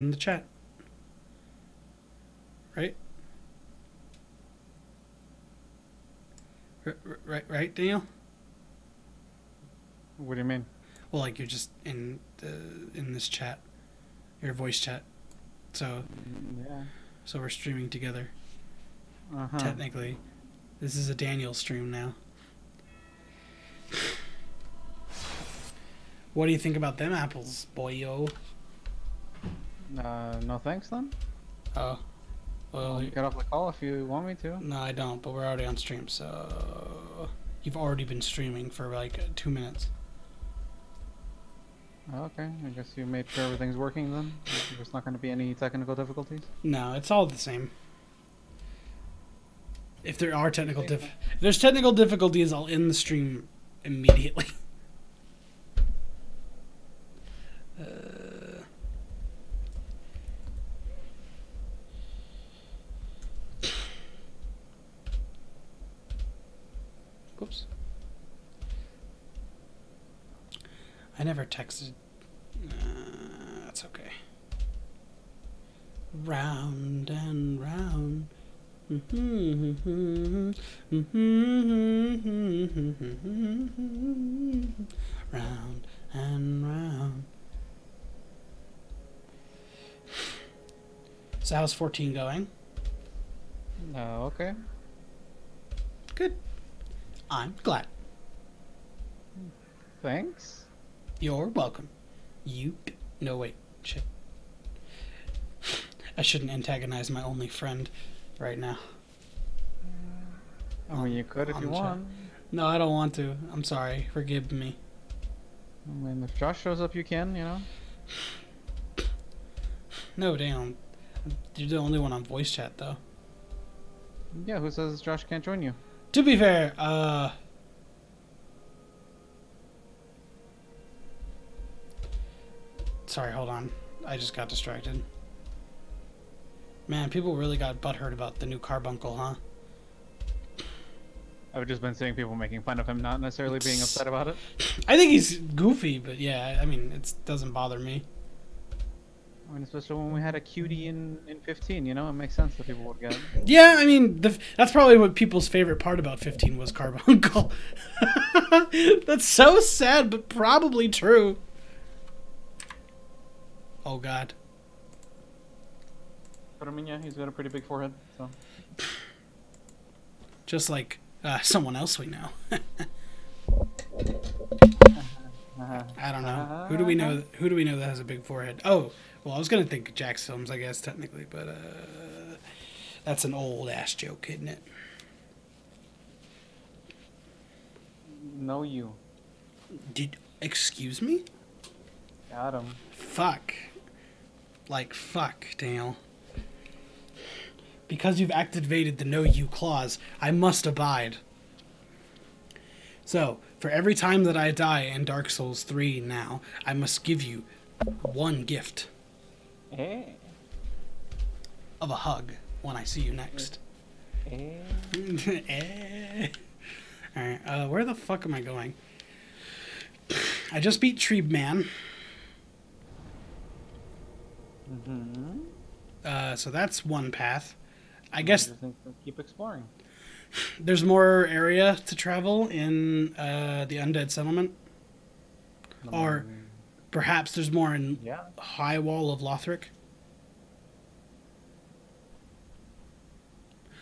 in the chat. Right? R- r- Right, right, Daniel? What do you mean? Well, like you're just in the in this chat, your voice chat. So, Yeah. so we're streaming together. Uh-huh. Technically, this is a Daniel stream now. What do you think about them apples, boyo? Uh, no thanks then. Oh, well, I'll get off the call if you want me to. no, I don't. But we're already on stream, so you've already been streaming for like two minutes. Okay, I guess you made sure everything's working then. There's not going to be any technical difficulties. No, it's all the same. If there are technical diff, if there's technical difficulties, I'll end the stream immediately. Uh, whoops. I never texted. Uh, that's okay. Round and round. Mhm. Round and round. So how's 14 going? Uh, okay. Good. I'm glad. Thanks. You're welcome. You. No, wait. Shit. I shouldn't antagonize my only friend right now. I mean, you could if you chat. want. No, I don't want to. I'm sorry. Forgive me. I mean, if Josh shows up, you can, you know? No, damn. You're the only one on voice chat, though. Yeah, who says Josh can't join you? To be fair, uh. Sorry, hold on. I just got distracted. Man, people really got butthurt about the new carbuncle, huh? I've just been seeing people making fun of him, not necessarily being upset about it. I think he's goofy, but yeah, I mean, it doesn't bother me. I mean, especially when we had a cutie in, in 15, you know? It makes sense that people would get it. Yeah, I mean, the, that's probably what people's favorite part about 15 was carbuncle. that's so sad, but probably true. Oh, God. But I mean, yeah, he's got a pretty big forehead, so. Just like uh, someone else we know. I don't know. Who do we know? Who do we know that has a big forehead? Oh, well, I was gonna think Jacksfilms, I guess technically, but uh, that's an old ass joke, isn't it? No, you. Did excuse me? Him. Fuck. Like fuck, Daniel. Because you've activated the no you clause, I must abide. So, for every time that I die in Dark Souls 3 now, I must give you one gift Hey. of a hug when I see you next. Eh. Alright, uh, where the fuck am I going? I just beat Tree Man, Mm-hmm. uh, so that's one path. I guess just need to keep exploring. there's more area to travel in uh, the Undead Settlement. Or- Perhaps there's more in yeah. High Wall of Lothric.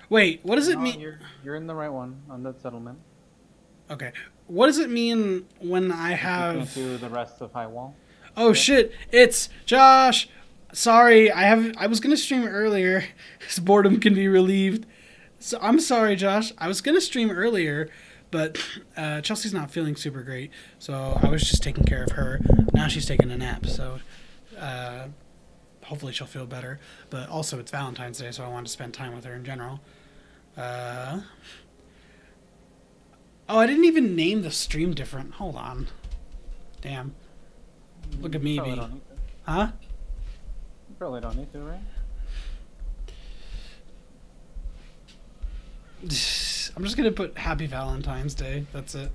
Wait, what does it No, mean? You're, you're in the right one on that settlement. Okay, what does it mean when I You have? do the rest of High Wall. Oh shit! It's Josh. Sorry, I have. I was gonna stream earlier. His boredom can be relieved. So I'm sorry, Josh. I was gonna stream earlier, but uh, Chelsea's not feeling super great, so I was just taking care of her. Now she's taking a nap, so uh, hopefully she'll feel better. But also, it's Valentine's Day, so I want to spend time with her in general. Uh, oh, I didn't even name the stream different. Hold on. Damn. Look at me Probably be-. Huh? Probably don't need to, right? I'm just gonna put Happy Valentine's Day. That's it.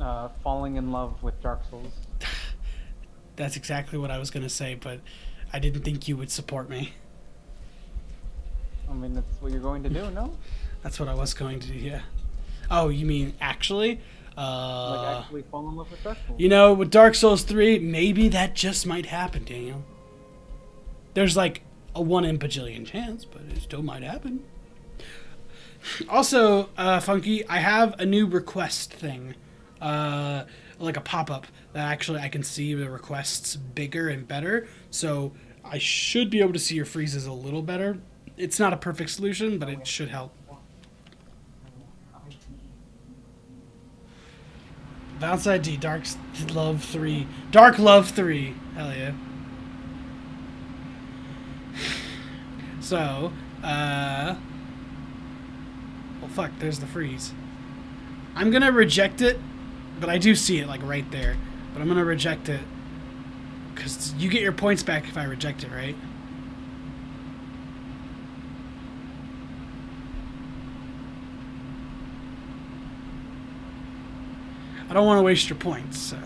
Uh, falling in love with Dark Souls. That's exactly what I was gonna say, but I didn't think you would support me. I mean, that's what you're going to do, no? That's what I was going to do. Yeah. Oh, you mean actually? Uh, Like actually fall in love with Dark Souls. You know, with Dark Souls 3, maybe that just might happen, Daniel. There's like a one in bajillion chance, but it still might happen. Also, uh, Funky, I have a new request thing. Uh, like a pop up that actually I can see the requests bigger and better. So I should be able to see your freezes a little better. It's not a perfect solution, but it should help. Bounce ID, Dark Love 3. Dark Love 3. Hell yeah. So, uh. Well, fuck, there's the freeze. I'm gonna reject it, but I do see it, like, right there. But I'm gonna reject it. Because you get your points back if I reject it, right? I don't want to waste your points, so.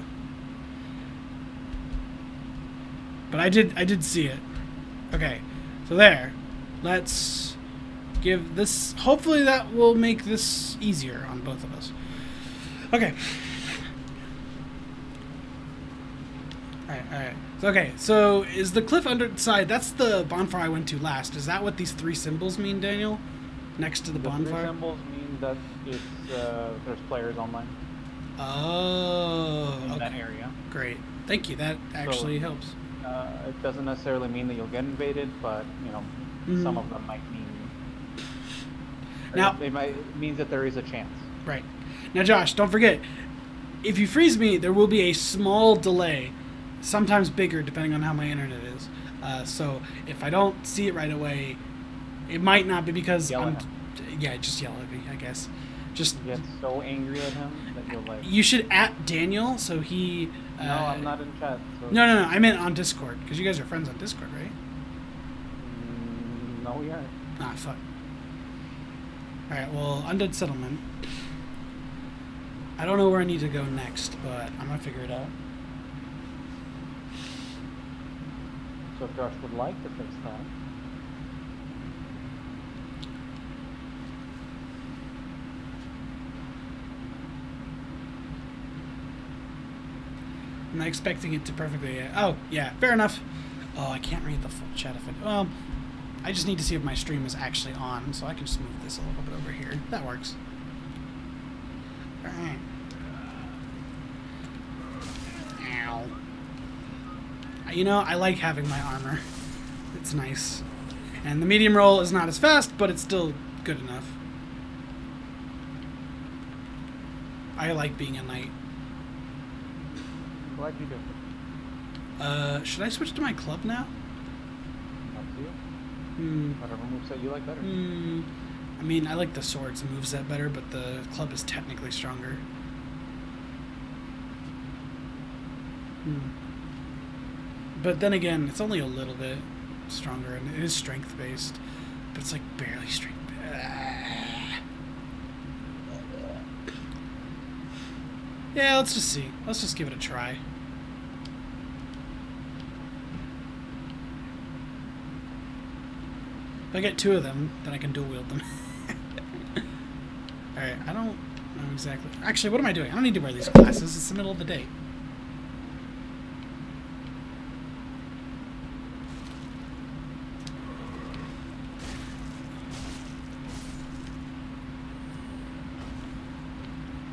But I did I did see it. Okay. So there. Let's give this hopefully that will make this easier on both of us. Okay. Alright, alright. So, okay, so is the cliff underside that's the bonfire I went to last. Is that what these three symbols mean, Daniel? Next to the, The three bonfire? symbols mean that it's uh, there's players online Oh, in that area. Great. Thank you. That actually helps. Uh, it doesn't necessarily mean that you'll get invaded, but you know, some Mhm. of them might mean. Now- it might it means that there is a chance. Right. Now, Josh, don't forget, if you freeze me, there will be a small delay, sometimes bigger depending on how my internet is. Uh, so if I don't see it right away, it might not be because Yell I'm. Yeah, just yell at me, I guess. Just You get so angry at him that you'll like. you should at Daniel so he. Uh, no, I'm not in chat. So No, no, no. I meant on Discord because you guys are friends on Discord, right? Mm, no, we aren't. Ah, fuck. Alright, well, Undead Settlement. I don't know where I need to go next, but I'm gonna figure it out. So if Josh would like to fix that, I'm not expecting it to perfectly. Uh, oh, yeah, fair enough. Oh, I can't read the full chat if it. Well, I just need to see if my stream is actually on, so I can just move this a little bit over here. That works. Alright. Ow. You know, I like having my armor. It's nice. And the medium roll is not as fast, but it's still good enough. I like being a knight. You do. Uh, should I switch to my club now? Up to you. Hmm. Whatever moveset you like better. Hmm. I mean, I like the sword's moveset better, but the club is technically stronger. Hmm. But then again, it's only a little bit stronger, and it is strength based, but it's like barely strength. Yeah, let's just see. Let's just give it a try. If I get two of them, then I can dual wield them. Alright, I don't know exactly. Actually, what am I doing? I don't need to wear these glasses. It's the middle of the day.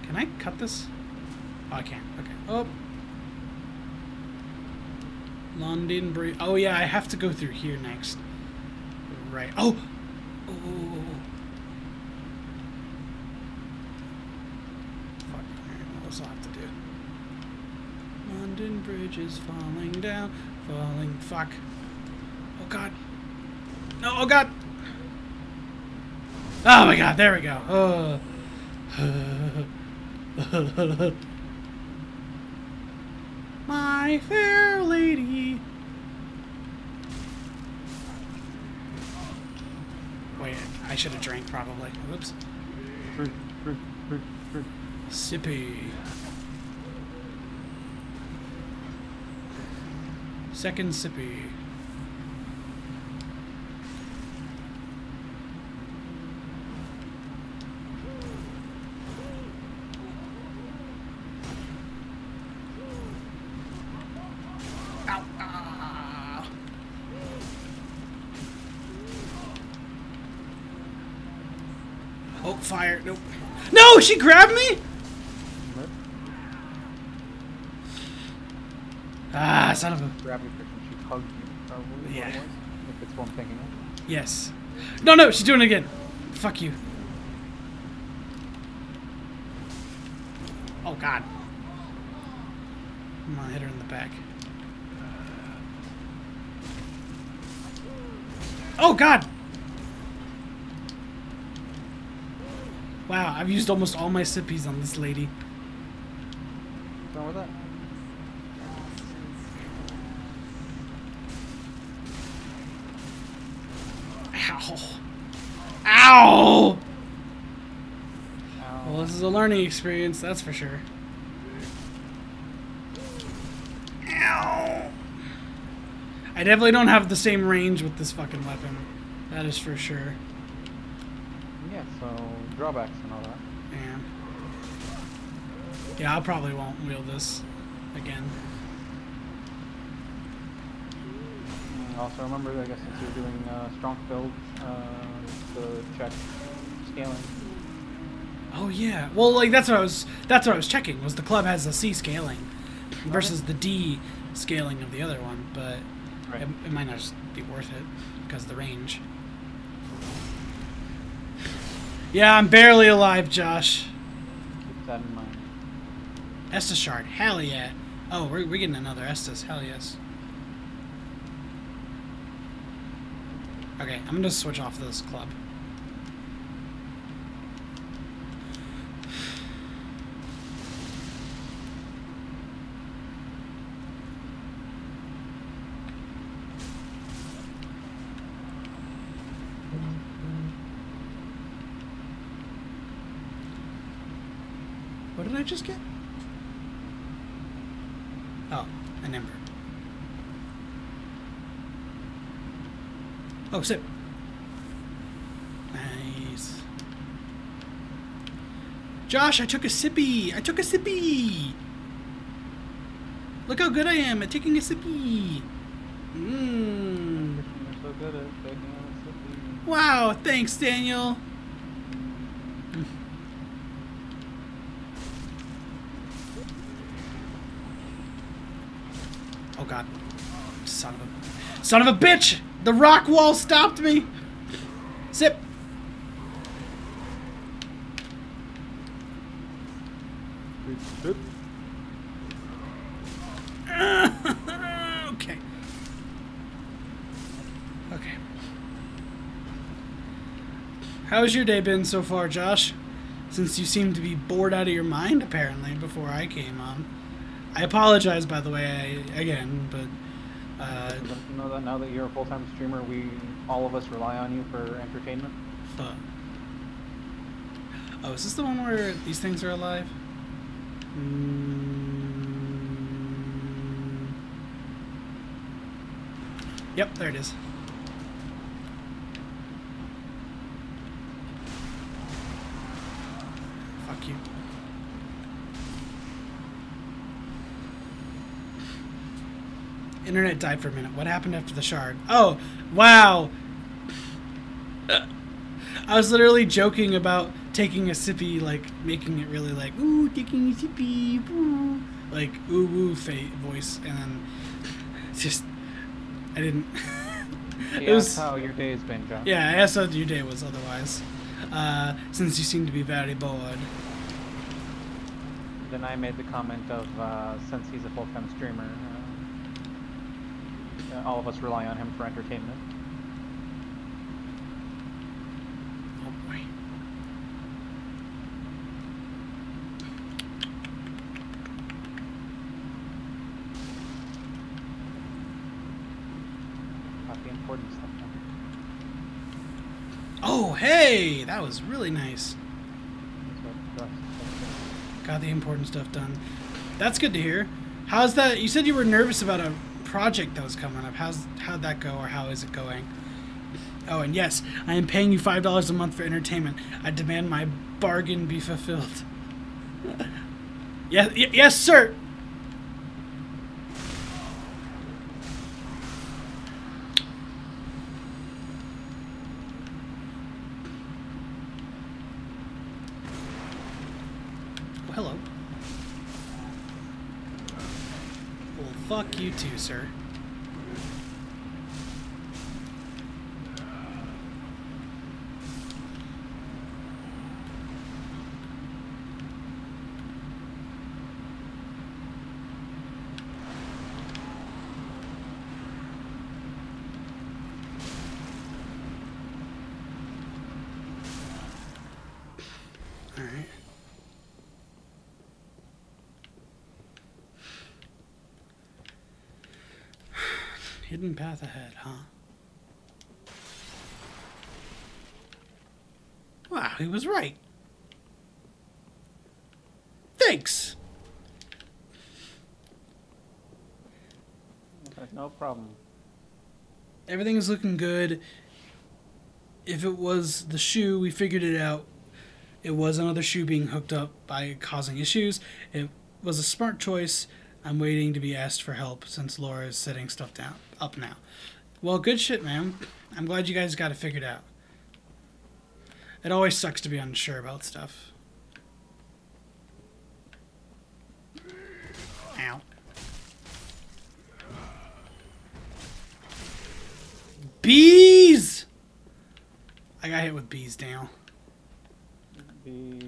Can I cut this? Oh, I can't. Okay. Oh. Oh, yeah, I have to go through here next. Right. Oh! Oh, oh. Fuck. What else I'll have to do? London Bridge is falling down. Falling. Fuck. Oh, God. No, oh, God! Oh, my God, there we go. Oh. My fair lady. Wait, I should have drank probably. Oops. Fruit, fruit, fruit, fruit. Sippy. Second sippy. Ow. Ah. Oh, fire. Nope. No, she grabbed me? Ah, son of a. Grab you she hugged you, probably. is what Yeah. If it's what I'm thinking of. Yes. No, no, she's doing it again. Fuck you. Oh, God. I'm gonna hit her in the back. Oh, God! Wow, I've used almost all my sippies on this lady. What's wrong with that? Ow. Ow! Ow. Well, this is a learning experience, that's for sure. Ow! I definitely don't have the same range with this fucking weapon. That is for sure. So drawbacks and all that. Yeah. Yeah, I probably won't wield this again. Mm, Also, remember, I guess since you're doing uh, strong build, uh, to check scaling. Oh yeah. Well, like that's what I was. That's what I was checking. Was the club has a C scaling versus the D scaling of the other one, but Right. it, it might not just be worth it because of the range. Yeah, I'm barely alive, Josh. Keep that in mind. Estus shard, hell yeah. Oh, we're, we're getting another Estus, hell yes. Okay, I'm gonna switch off this club. What did I just get? Oh, an ember. Oh, sip. Nice. Josh, I took a sippy. I took a sippy. Look how good I am at taking a sippy. Mmm. Wow, thanks, Daniel. Mm. Oh god. Son of a Son of a bitch! The rock wall stopped me! Sip! Sip. okay. Okay. How's your day been so far, Josh? Since you seem to be bored out of your mind, apparently, before I came on. I apologize, by the way, I, again, but. Uh, you know that now that you're a full-time streamer, we all of us rely on you for entertainment. fuck. Oh, is this the one where these things are alive? Mm. Yep, there it is. Fuck you. Internet died for a minute. What happened after the shard? Oh, wow. I was literally joking about taking a sippy, like making it really like ooh, taking a sippy, ooh, like ooh woo fa- voice, and then just I didn't. It was ask how your day has been, John. yeah. I asked how your day was otherwise, uh, since you seem to be very bored. Then I made the comment of uh, since he's a full-time streamer, uh, all of us rely on him for entertainment. Oh boy. Got the important stuff done. Oh hey, that was really nice. Got the important stuff done. That's good to hear. How's that? You said you were nervous about a project that was coming up. How's how'd that go, or how is it going? Oh, and yes, I am paying you five dollars a month for entertainment. I demand my bargain be fulfilled. yes, yes, sir. Oh, hello. Well, fuck too, sir. All right. Hidden path ahead, huh? Wow, he was right. Thanks. No problem. Everything is looking good. If it was the shoe, we figured it out. It was another shoe being hooked up by causing issues. It was a smart choice. I'm waiting to be asked for help since Laura is setting stuff down up now. Well, good shit, man. I'm glad you guys got it figured out. It always sucks to be unsure about stuff. Ow. Bees! I got hit with bees, Daniel. These.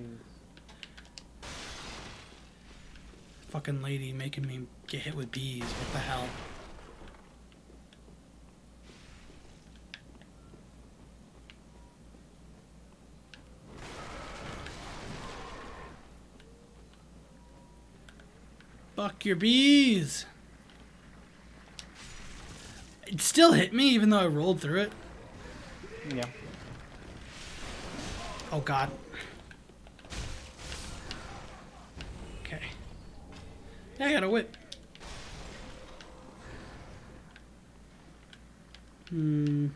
Fucking lady making me get hit with bees. What the hell? Fuck your bees! It still hit me even though I rolled through it. Yeah. Oh god. Okay. Yeah, I got a whip. Hmm.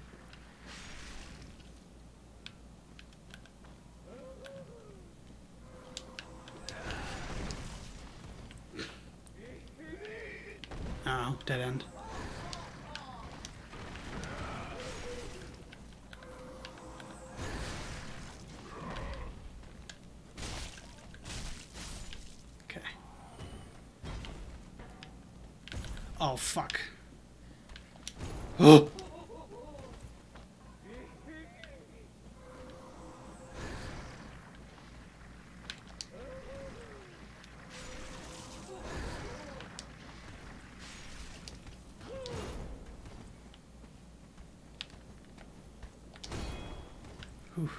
Oh, dead end. Okay. Oh, fuck. Oh! Whew.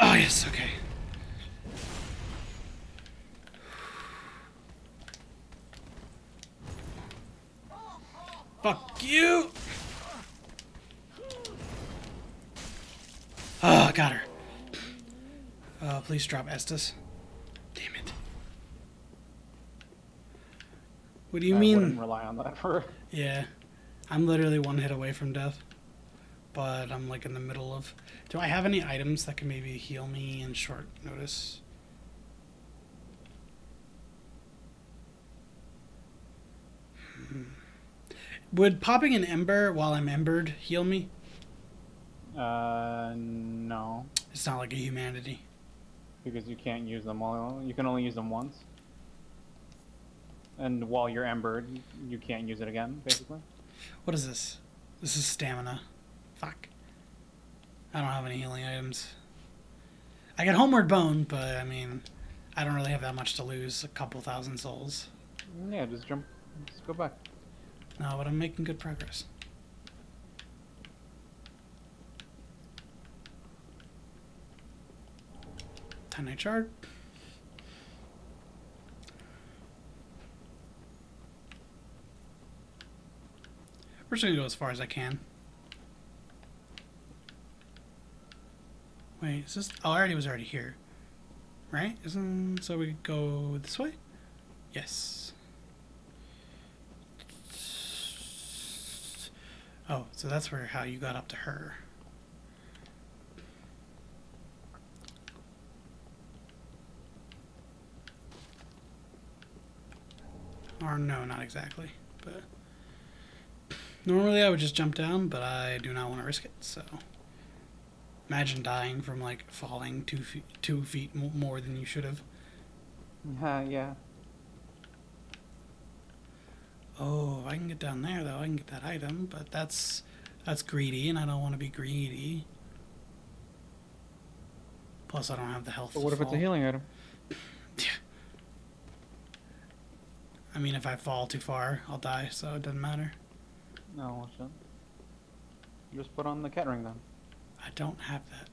Oh, yes, okay. Fuck you! Ah, got her. Uh, please drop Estus. Damn it. What do you I mean? rely on that for. Yeah. I'm literally one hit away from death. But I'm like in the middle of. Do I have any items that can maybe heal me in short notice? Hmm. Would popping an ember while I'm embered heal me? Uh, no, It's not like a humanity. Because you can't use them all. You can only use them once. And while you're embered, you can't use it again, basically. What is this? This is stamina. Fuck. I don't have any healing items. I get Homeward Bone, but I mean, I don't really have that much to lose. A couple thousand souls. Yeah, just jump. Just go back. No, but I'm making good progress. 10 HR. We're just gonna go as far as I can. Wait, is this? Oh, I already was already here, right? Isn't so we go this way? Yes. Oh, so that's where how you got up to her. Or no, not exactly. But normally I would just jump down, but I do not want to risk it. So imagine dying from like falling two feet, two feet more than you should have. Yeah, yeah. Oh, I can get down there though. I can get that item, but that's that's greedy, and I don't want to be greedy. Plus, I don't have the health. But what if it's a healing item? I mean, if I fall too far, I'll die, so it doesn't matter. No, shit. Just put on the cat ring then. I don't have that.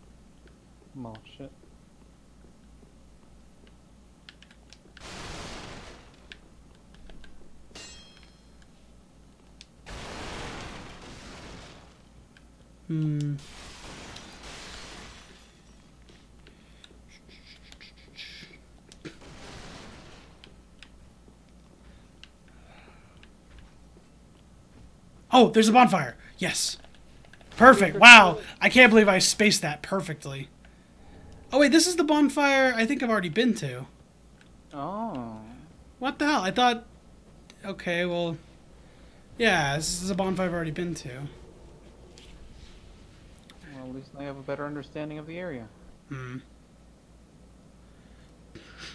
Well, shit. Hmm. Oh, there's a bonfire. Yes. Perfect. Wow. I can't believe I spaced that perfectly. Oh, wait, this is the bonfire I think I've already been to. Oh. What the hell? I thought. Okay, well. Yeah, this is a bonfire I've already been to. Well, at least I have a better understanding of the area. Hmm.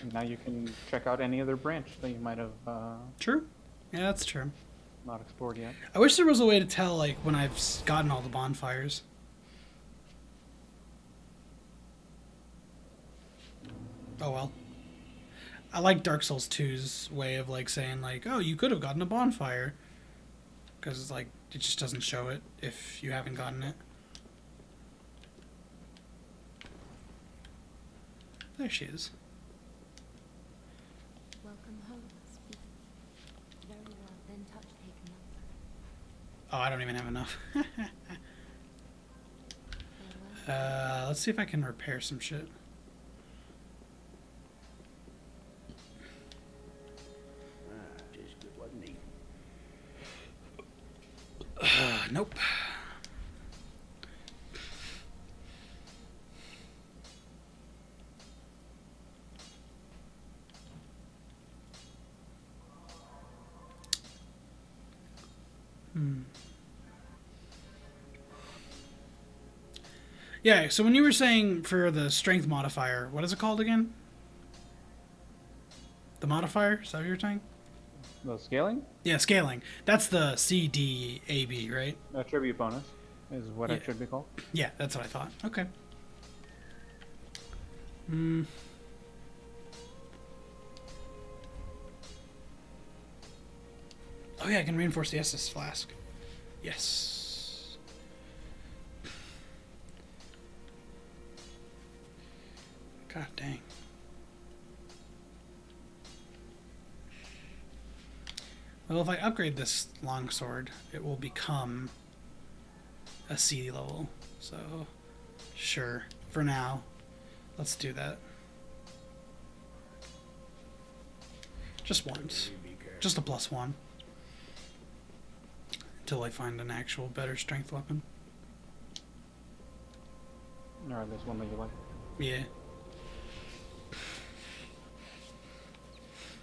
And now you can check out any other branch that you might have uh, True. Yeah, that's true. Not explored yet. I wish there was a way to tell, like, when I've gotten all the bonfires. Oh well. I like Dark Souls 2's way of, like, saying, like, oh, you could have gotten a bonfire. Because, it's like, it just doesn't show it if you haven't gotten it. There she is. Welcome home, speak. Very well, then touch taken up. Oh, I don't even have enough. Uh, let's see if I can repair some shit. Ah, tastes good, wasn't he? Uh, nope. Hmm. Yeah, so when you were saying for the strength modifier, what is it called again? The modifier? Is that what you were saying? The scaling Yeah, scaling. That's the C D A B, right? attribute bonus is what Yeah. it should be called. Yeah, that's what I thought. Okay. Hmm. Oh yeah, I can reinforce the Estus flask. Yes. God dang. Well, if I upgrade this longsword, it will become a C level. So, sure. For now, let's do that. Just once. Just a plus one. Until I find an actual better strength weapon. Or at least one that you like. Yeah.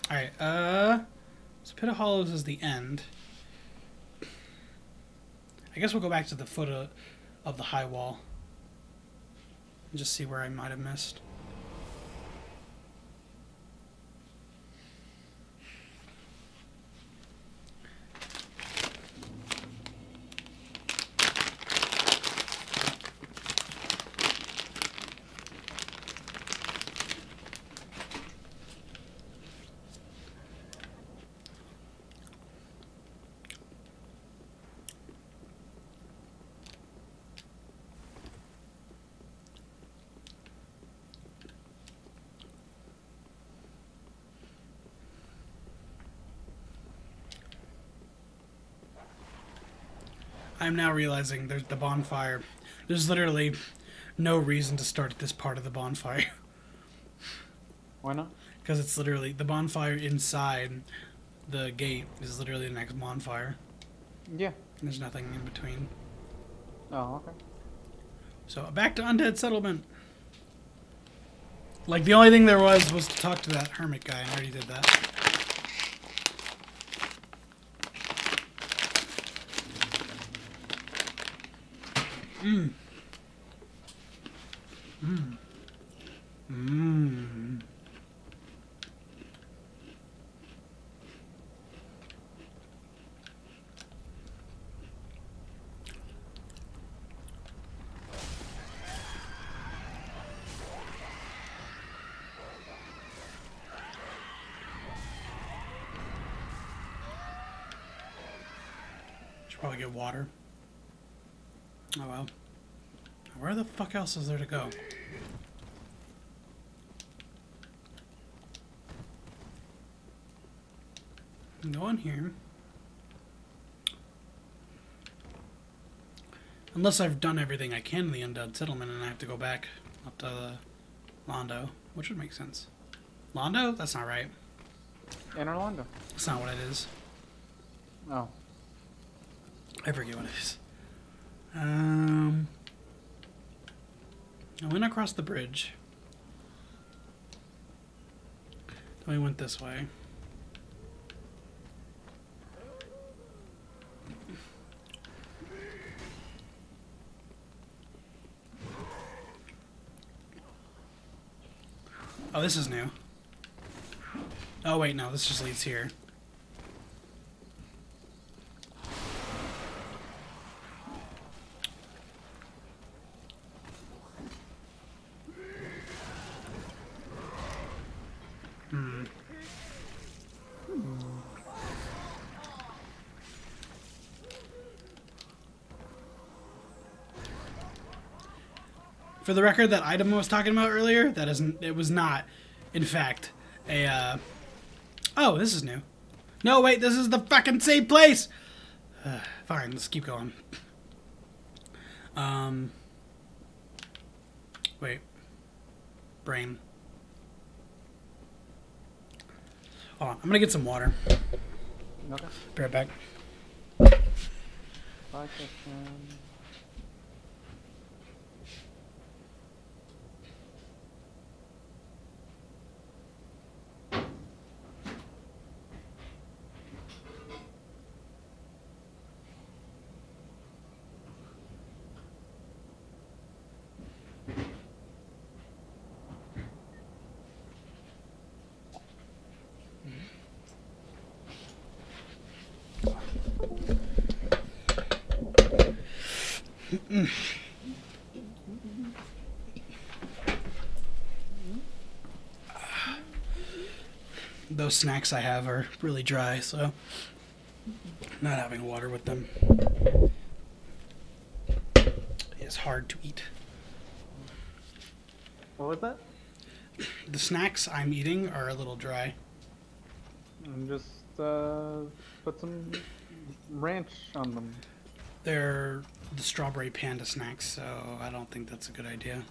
Alright, uh. So Pit of Hollows is the end. I guess we'll go back to the foot of, of the high wall. And just see where I might have missed. I'm now realizing there's the bonfire. There's literally no reason to start at this part of the bonfire Why not? because it's literally the bonfire inside the gate is literally the next bonfire. Yeah. There's nothing in between. Oh, okay. So back to undead settlement. Like the only thing there was was to talk to that hermit guy, and I already did that. Should probably get water. Oh well. Where the fuck else is there to go? Go in here. Unless I've done everything I can in the Undead Settlement and I have to go back up to the Londo, which would make sense. Londo? That's not right. In Orlando. That's not what it is. Oh. I forget what it is. Um, I went across the bridge. Then we went this way. Oh, this is new. Oh, wait, no, this just leads here. For the record, that item I was talking about earlier, that isn't. It was not, in fact, a. Uh, oh, this is new. No, wait, this is the fucking same place. Uh, fine, let's keep going. Um. Wait. Brain. Hold on, I'm gonna get some water. Okay. Be right back seconds. Those snacks I have are really dry, so not having water with them is hard to eat. What was that? The snacks I'm eating are a little dry. And just uh, put some ranch on them. They're the strawberry panda snacks, so I don't think that's a good idea.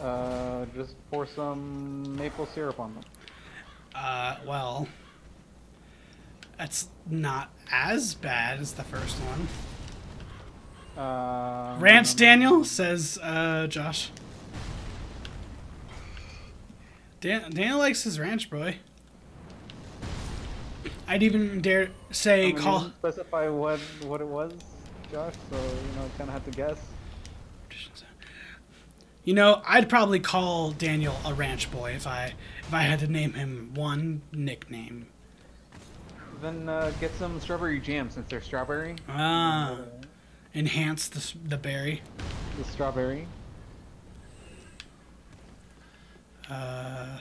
Uh, just pour some maple syrup on them. Uh, well, that's not as bad as the first one. Uh, Ranch Daniel says uh, Josh. Dan- Daniel likes his ranch, boy. I'd even dare say I mean, call. didn't specify what what it was, Josh. So you know, kind of have to guess. You know, I'd probably call Daniel a ranch boy if I if I had to name him one nickname. Then uh, get some strawberry jam since they're strawberry. Ah, enhance the the berry. The strawberry. Uh,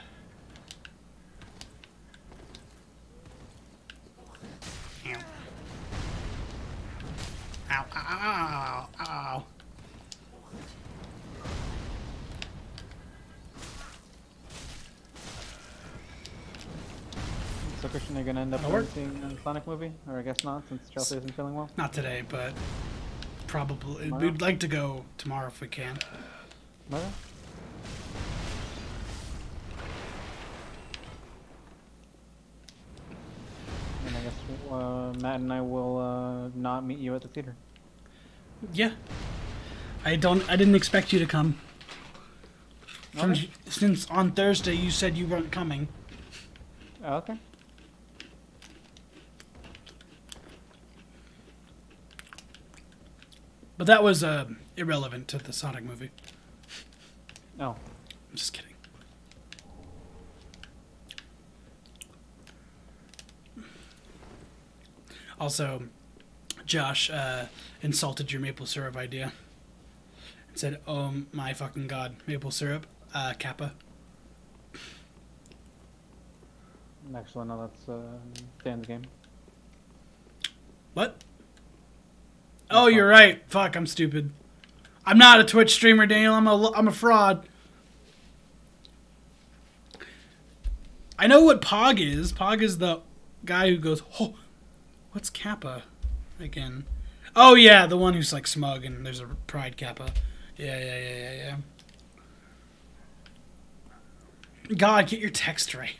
ow, ow, ow, ow. So Christian, are you gonna end up seeing a Sonic movie, or I guess not, since Chelsea isn't feeling well. Not today, but probably Tomorrow? we'd like to go tomorrow if we can. Okay. And I guess uh, Matt and I will uh, not meet you at the theater. Yeah. I don't. I didn't expect you to come. From, Okay. Since on Thursday you said you weren't coming. Okay. But that was uh, irrelevant to the Sonic movie. Oh, I'm just kidding. Also, Josh uh, insulted your maple syrup idea. And said, "Oh my fucking god, maple syrup, uh, Kappa." actually, no, that's uh, DansGame. What? Oh, you're right. Fuck, I'm stupid. I'm not a Twitch streamer, Daniel. I'm a I'm a fraud. I know what Pog is. Pog is the guy who goes, "Oh, what's Kappa?" Again. Oh yeah, the one who's like smug and there's a pride Kappa. Yeah, yeah, yeah, yeah, yeah. God, get your text right.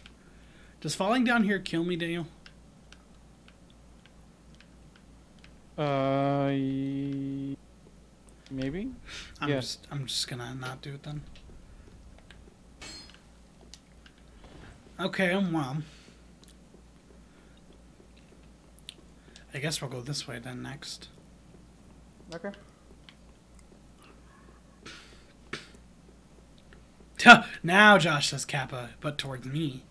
Does falling down here kill me, Daniel? Uh, maybe. I'm Yeah. just I'm just gonna not do it then. Okay, I'm well. I guess we'll go this way then next. Okay. now Josh says Kappa, but towards me.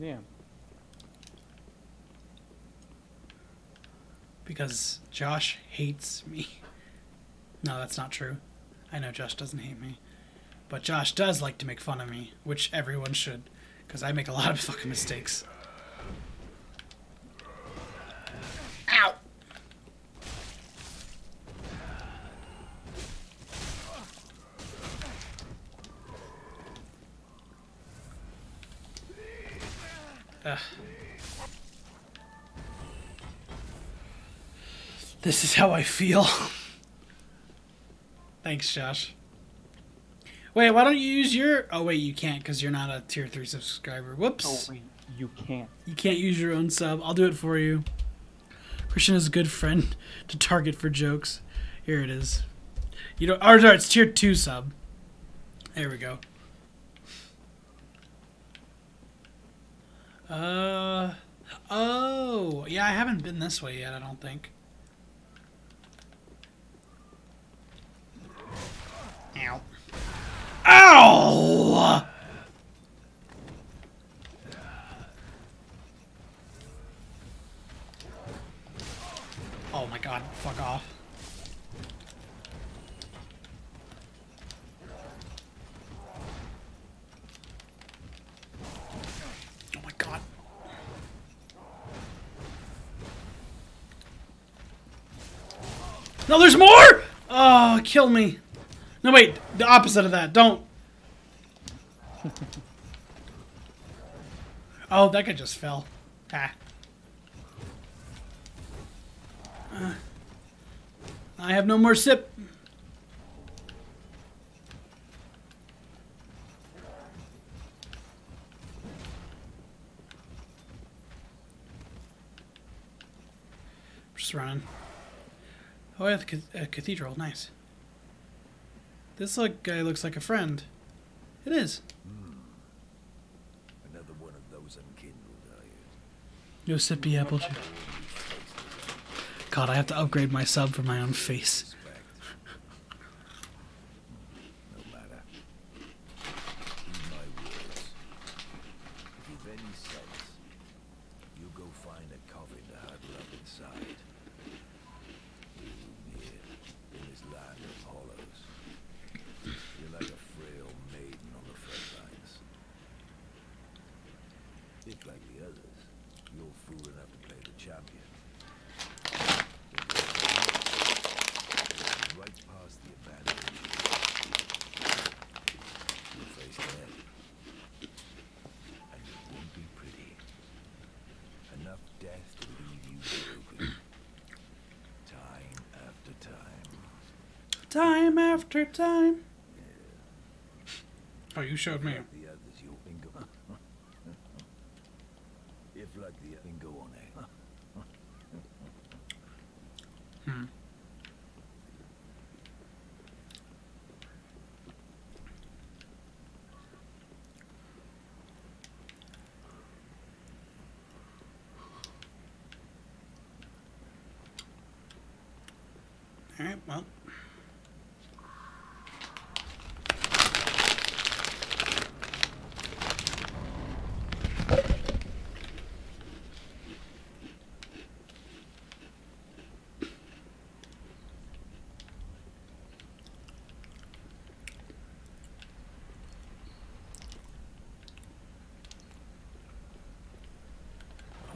Yeah. Because Josh hates me. No, that's not true. I know Josh doesn't hate me. But Josh does like to make fun of me, which everyone should. Because I make a lot of fucking mistakes. Ow! Ugh. This is how I feel. Thanks, Josh. Wait, why don't you use your? Oh wait, you can't because you're not a tier three subscriber. Whoops. Oh wait, you can't. You can't use your own sub. I'll do it for you. Christian is a good friend to target for jokes. Here it is. You know, or, or it's tier two sub. There we go. Uh, oh, yeah, I haven't been this way yet. I don't think. Ow. Ow! Oh my god, fuck off. Oh my god. No, there's more! Oh, kill me. No, wait, the opposite of that. Don't. oh, that guy just fell. Ah. I have no more sip. Just running. Oh, yeah, the uh, cathedral. Nice. This like guy looks like a friend. It is. Hmm. Another one of those unkindled, are you? No sippy apple juice. God, I have to upgrade my sub for my own face. Respect. no matter. Heed my words. If you've any sense, you go find a coffin to huddle up inside. You here, in this land of hollows. You're like a frail maiden on the front lines. If, like the others, you're fool enough to play the champion, right past the abandoned. You'll face death. And it won't be pretty. Time after time. Oh, you showed me. Like the others, you'll bingo. if like the bingo on it. All right, well.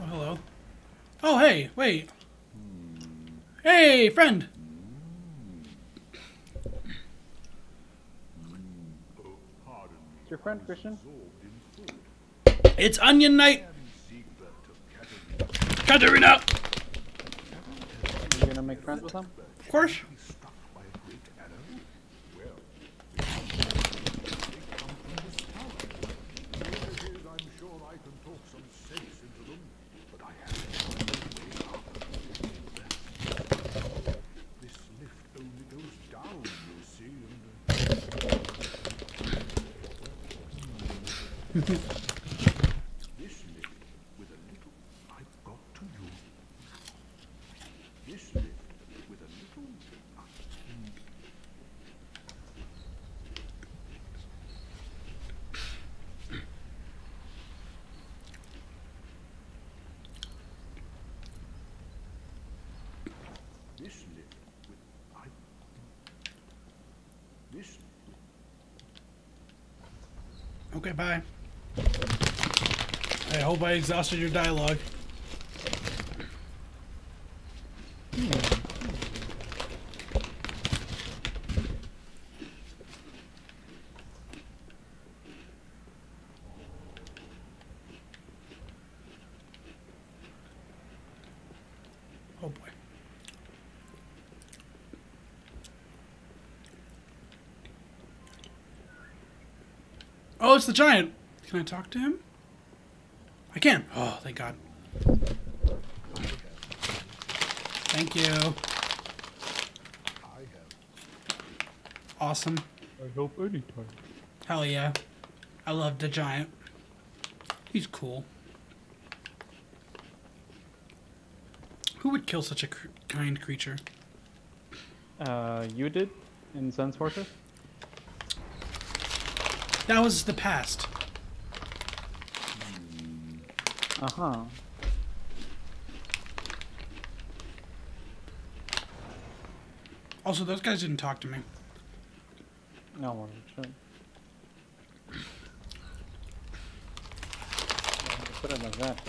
Oh, hello. Oh, hey, wait. Hey, friend. It's your friend, Christian? It's Onion Knight. Catarina. You gonna make friends with him? Of course. I'm sure I can talk some sense into them, but I have This lift only goes down, you see, and uh, this lift with a little I've got to you. This lift with a little this lift with I this Okay, bye. I hope I exhausted your dialogue. It's the giant. Can I talk to him? I can. Oh, thank God. Thank you. I have Awesome. I hope anytime. Hell yeah. I love the giant. He's cool. Who would kill such a cr- kind creature? Uh, you did in Sen's Fortress? That was the past. Uh huh. Also, those guys didn't talk to me. No one should. Put it like that.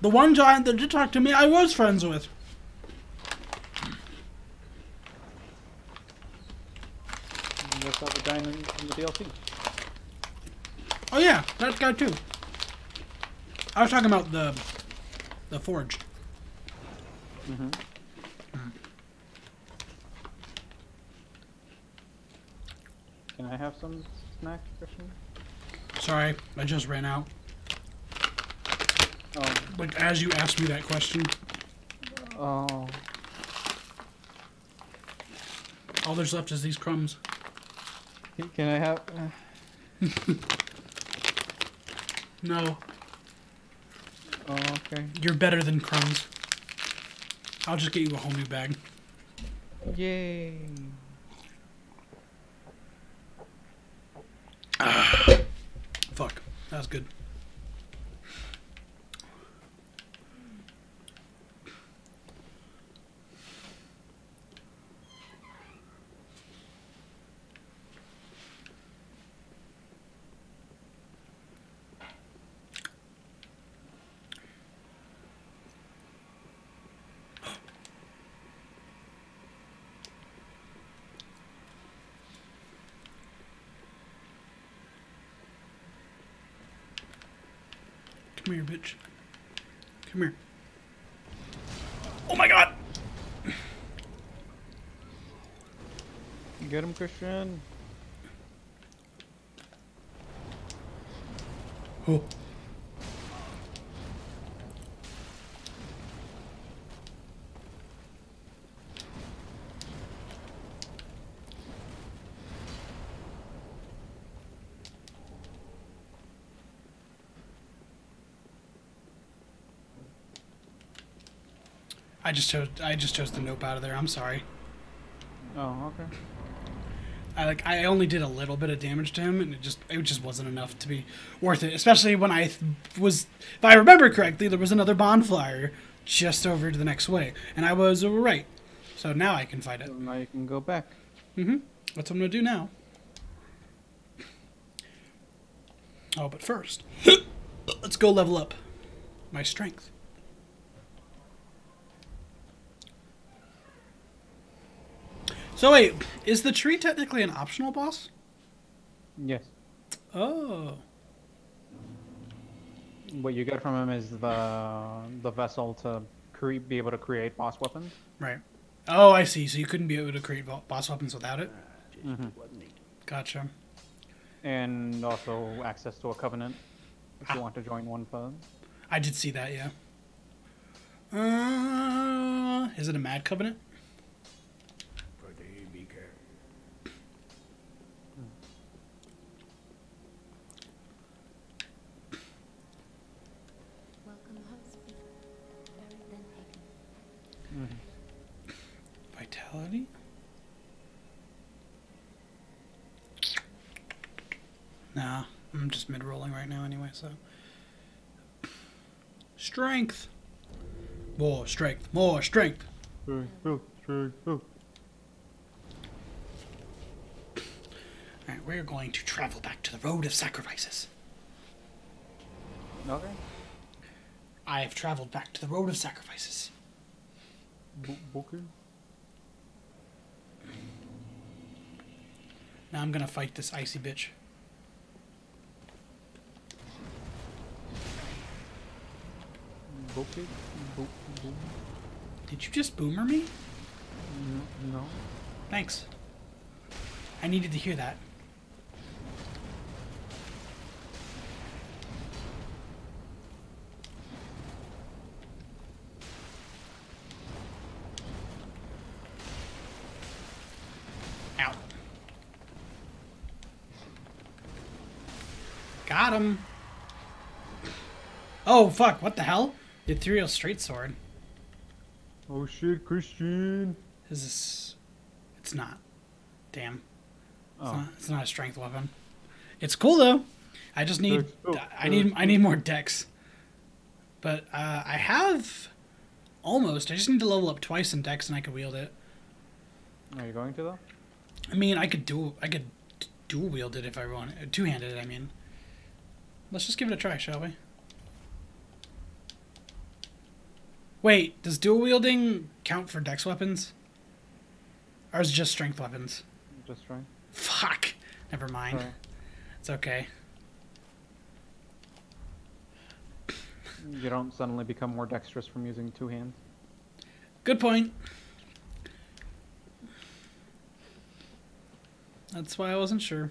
The one giant that did talk to me, I was friends with. Just saw the in, in the DLC. Oh yeah, that guy too. I was talking about the the forge. Mm-hmm. Can I have some snacks, Christian? Sorry, I just ran out. Oh, Like as you asked me that question, oh, all there's left is these crumbs. Can- I have? Uh, No, oh, okay. you're better than crumbs. I'll just get you a whole new bag. Yay! Fuck, that was good. Come here, bitch. Come here. Oh my god! Get him, Christian. Oh. I just chose I just chose the nope out of there. I'm sorry. Oh, okay. I like I only did a little bit of damage to him, and it just it just wasn't enough to be worth it. Especially when I th- was, if I remember correctly, there was another bonfire just over to the next way, and I was right. So now I can fight it. So now you can go back. Mm-hmm. That's what I'm gonna do now. Oh, but first, let's go level up my strength. So wait, is the tree technically an optional boss? Yes. Oh. What you get from him is the the vessel to be able to create boss weapons. Right. Oh, I see. So you couldn't be able to create boss weapons without it? Mhm. Gotcha. And also access to a covenant if you Ah. want to join one for I did see that, yeah. Uh, is it a Mad Covenant? Just mid rolling right now anyway, so. Strength! More strength, more strength! Alright, we're going to travel back to the road of sacrifices. Okay. I have traveled back to the road of sacrifices. Okay. Now I'm gonna fight this icy bitch. Okay. Bo- bo- Did you just boomer me? No. no. Thanks. I needed to hear that. Ow. Got him. Oh, fuck. What the hell? The ethereal straight sword. Oh shit, Christian. Is this. It's not. Damn. It's, Oh. not, it's not a strength weapon. It's cool though. I just need. Oh, I need. I need more dex. But uh, I have almost. I just need to level up twice in dex, and I can wield it. Are you going to though? I mean, I could do. I could dual wield it if I want. Two handed. I mean. Let's just give it a try, shall we? Wait, does dual wielding count for dex weapons? Or is it just strength weapons? Just strength. Fuck. Never mind. Sorry. It's okay. You don't suddenly become more dexterous from using two hands. Good point. That's why I wasn't sure.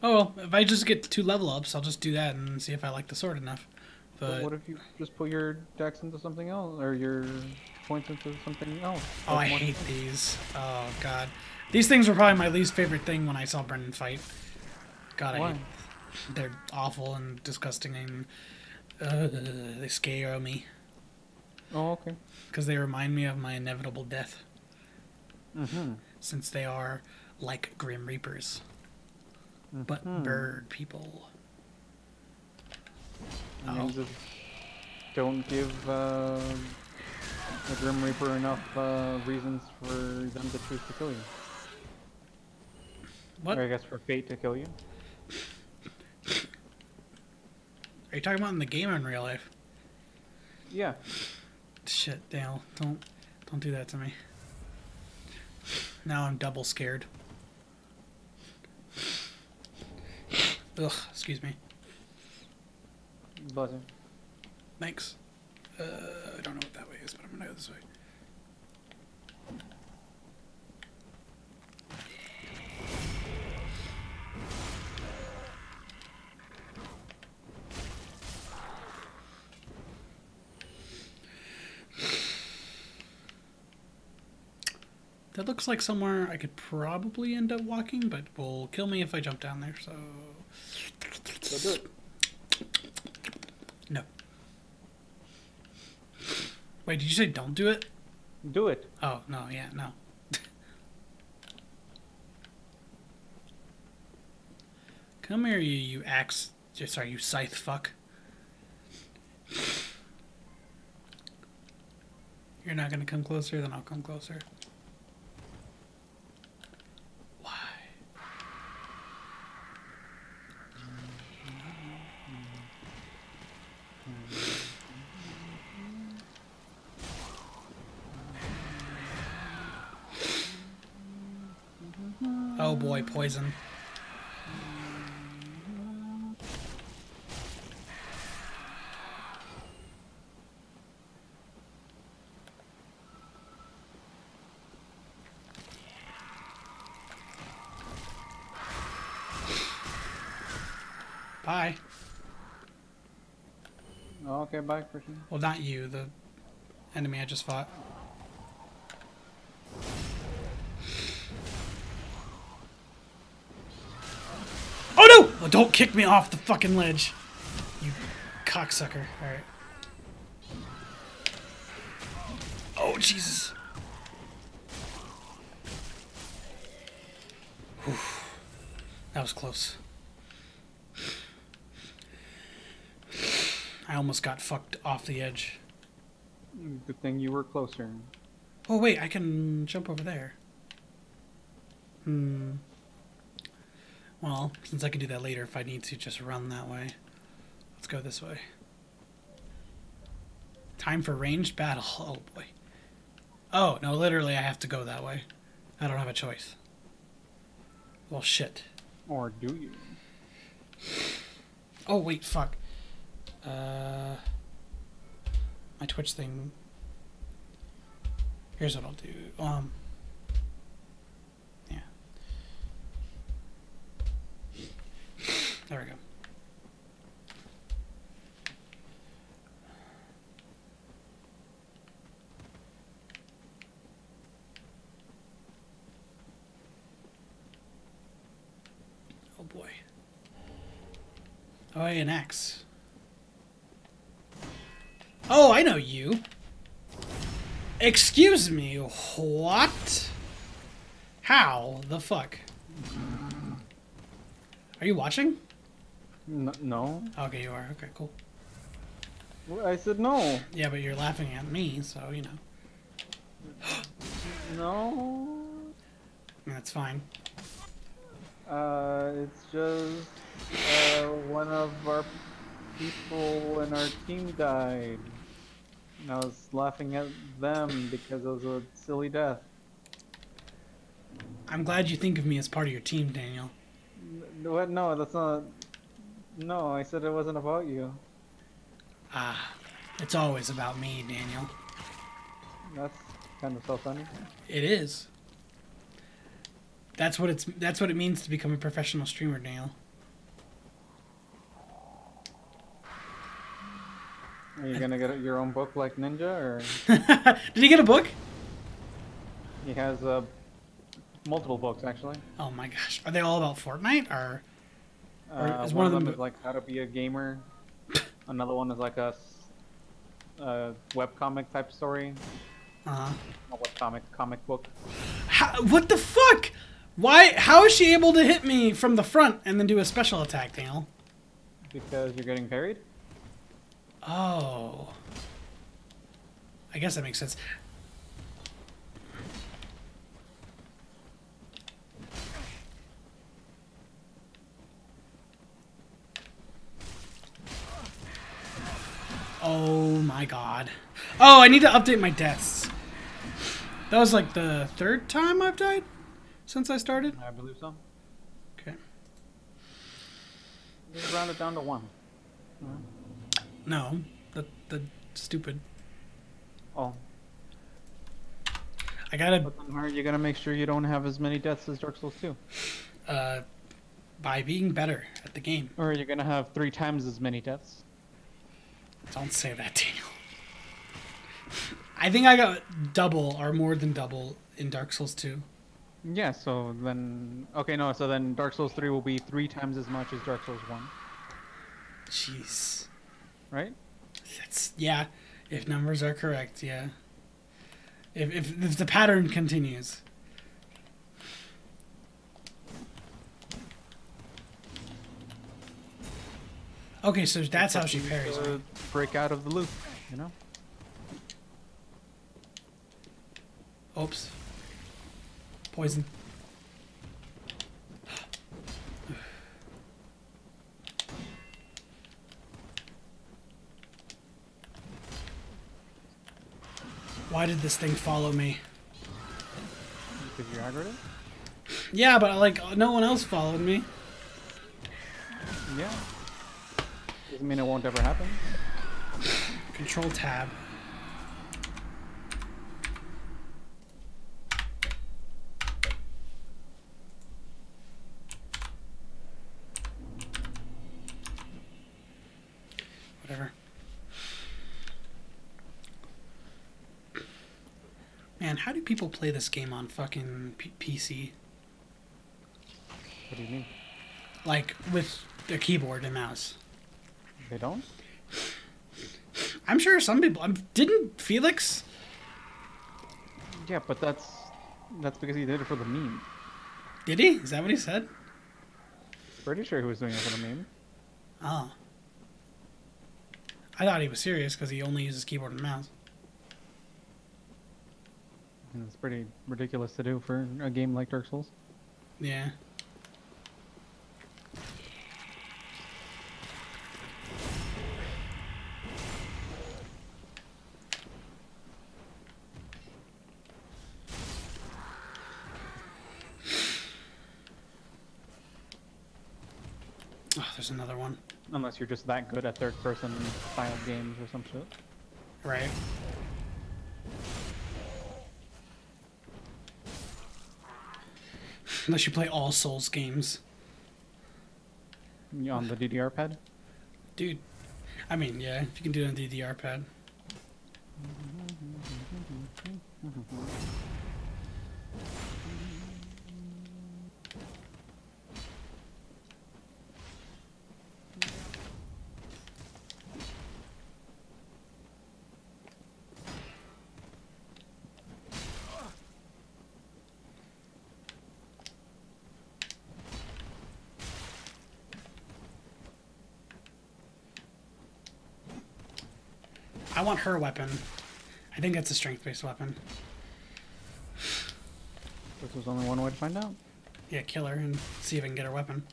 Oh, well, if I just get two level ups, I'll just do that and see if I like the sword enough. But But what if you just put your dex into something else, or your points into something else? oh, I hate strength? these. Oh god, these things were probably my least favorite thing when I saw Brendan fight. God, I hate. They're awful and disgusting and uh, they scare me Oh, okay. because they remind me of my inevitable death. Mm-hmm. since they are like Grim Reapers, but Mhm. bird people. Oh. Means of- don't give uh, the Grim Reaper enough uh, reasons for them to choose to kill you. What Or I guess for fate to kill you. Are you talking about in the game or in real life? Yeah. Shit, Dale, don't don't do that to me. Now I'm double scared. Ugh, excuse me. Button. Thanks. Uh, I don't know what that way is, but I'm gonna go this way. That looks like somewhere I could probably end up walking, but will kill me if I jump down there, so... So do it. Wait, did you say don't do it? Do it. Oh no, yeah, no. Come here, you you axe. Sorry, you scythe fuck. You're not gonna come closer, then I'll come closer. Why? Oh boy, poison. Bye. Okay, bye, Christian. Well, not you, the enemy I just fought. Oh! Don't kick me off the fucking ledge. You cocksucker. Alright. Oh, Jesus. Whew. That was close. I almost got fucked off the edge. Good thing you were closer. Oh wait, I can jump over there. Hmm. Well, since I can do that later if I need to just run that way. Let's go this way. Time for ranged battle. Oh boy. Oh, no, literally I have to go that way. I don't have a choice. Well, shit. Or do you? Oh, wait, fuck. Uh, my Twitch thing. Here's what I'll do. Um, yeah. There we go. Oh boy. Oh, an X. Oh, I know you. Excuse me, what? How the fuck? Are you watching? No. Okay, you are. Okay, cool. Well, I said no. Yeah, but you're laughing at me, so you know. No. That's fine. Uh, it's just uh, one of our people in our team died. And I was laughing at them because it was a silly death. I'm glad you think of me as part of your team, Daniel. What? No, that's not. No, I said it wasn't about you. Ah, it's always about me, Daniel. That's kind of so funny. It is. That's what it's. That's what it means to become a professional streamer, Daniel. Are you gonna get your own book like Ninja, or Did he get a book? he has uh, multiple books actually? Oh my gosh, are they all about Fortnite or? Uh, is one, one of them is like how to be a gamer. Another one is like a, a webcomic type story. Uh huh. A webcomic comic book. How, what the fuck? Why? How is she able to hit me from the front and then do a special attack, Daniel? Because you're getting parried? Oh. I guess that makes sense. Oh my god. Oh, I need to update my deaths. That was like the third time I've died since I started. I believe so. Okay. Just round it down to one. No, the the stupid. Oh, I gotta but then how are you gonna make sure you don't have as many deaths as Dark Souls 2? uh, by being better at the game. Or you're you gonna have three times as many deaths? Don't say that, Daniel. I think I got double or more than double in Dark Souls 2. Yeah, so then okay, no, so then Dark Souls 3 will be 3 times as much as Dark Souls 1, Jeez. right? That's yeah. If numbers are correct, yeah. If if, if the pattern continues. Okay, so that's how she parries. Break out of the loop, you know? Oops. Poison. Why did this thing follow me? Because you aggroed it? Yeah, but like no one else followed me. Yeah. Doesn't mean it won't ever happen. Control tab. Whatever. Man, how do people play this game on fucking P- PC? What do you mean? Like with a keyboard and mouse? They don't? I'm sure some people. Um, didn't Felix? Yeah, but that's that's because he did it for the meme. Did he? Is that what he said? Pretty sure he was doing it for the meme. Oh. I thought he was serious because he only uses keyboard and mouse. It's pretty ridiculous to do for a game like Dark Souls. Yeah. Oh, there's another one. Unless you're just that good at third person style games or some shit. Right. Unless you play all Souls games. Yeah, On the DDR pad? Dude. I mean, yeah, if you can do it on the DDR pad. Want her weapon. I think it's a strength-based weapon. This was only one way to find out. Yeah, kill her and see if I can get her weapon.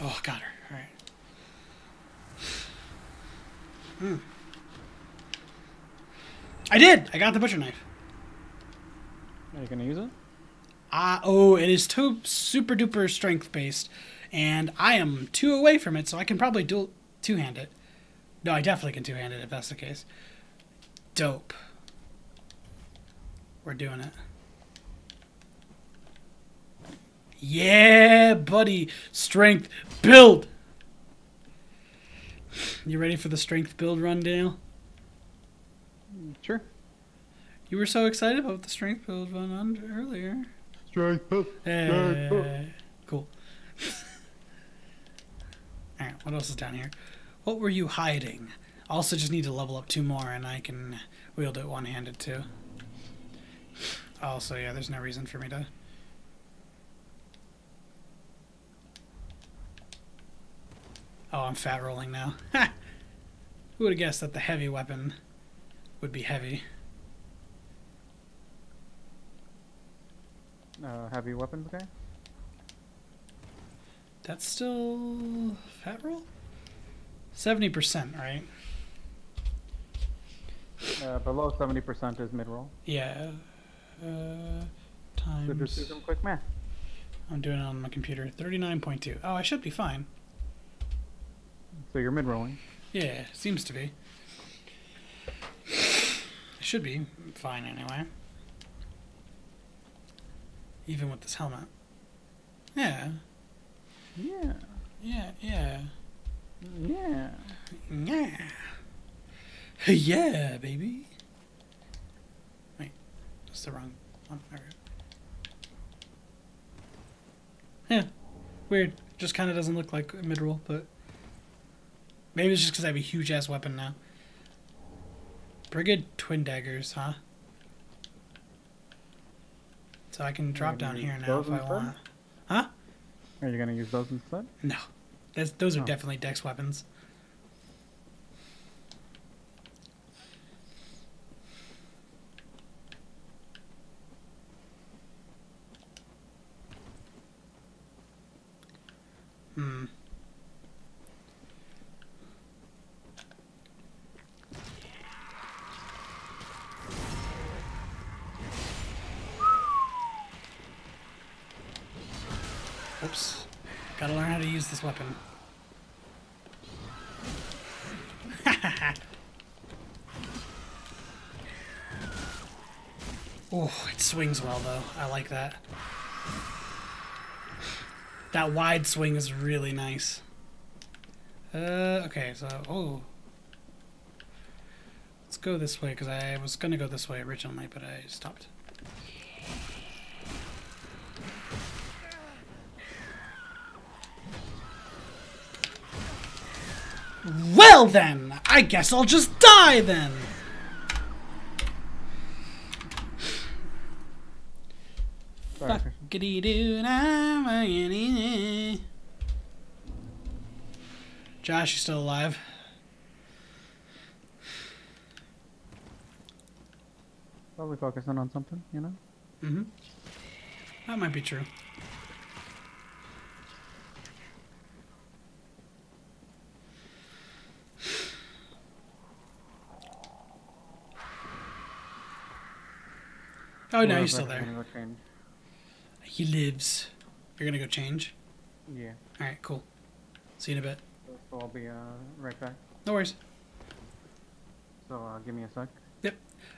Oh, got her. All right. Hmm. I did. I got the butcher knife. Are you gonna use it? Ah, oh, it is too super duper strength based, and I am two away from it, so I can probably dual two hand it. No, I definitely can two hand it if that's the case. Dope. We're doing it. Yeah, buddy. Strength build. You ready for the strength build run, Daniel? Sure. You were so excited about the strength build run on earlier. Strength. Eh, cool. Alright, what else is down here? What were you hiding? Also just need to level up two more and I can wield it one-handed too. Also, yeah, there's no reason for me to... Oh, I'm fat rolling now. Who would have guessed that the heavy weapon would be heavy? Uh, heavy weapons guy? That's still fat roll? 70%, right? Uh, below 70% is mid roll. Yeah. Uh, So just do some quick math. I'm doing it on my computer. 39.2. Oh, I should be fine. So you're mid rolling. Yeah, seems to be. I should be fine anyway. Even with this helmet. Yeah, Yeah. yeah, yeah. Yeah. Yeah. Yeah, baby. Wait, that's the wrong one. Yeah, weird. Just kind of doesn't look like a mid-roll, but maybe it's just because I have a huge ass weapon now. Brigand twin daggers, huh? So I can drop down here now if I instead? want. Huh? Are you gonna use those instead? No, That's, those are Oh. definitely dex weapons. Hmm. Oops. Gotta learn how to use this weapon. oh, it swings well though. I like that. That wide swing is really nice. Uh, okay, so oh, let's go this way because I was gonna go this way originally, but I stopped. Well then, I guess I'll just die then. Sorry, Christian. Fuckity doo da ma yiddy. Josh, you still alive? Probably focusing on something, you know? Mm-hmm. That might be true. Oh no, you're still there. Gonna go change? He lives. You're gonna go change? Yeah. Alright, cool. See you in a bit. So I'll be uh, right back. No worries. So uh, give me a sec. Yep.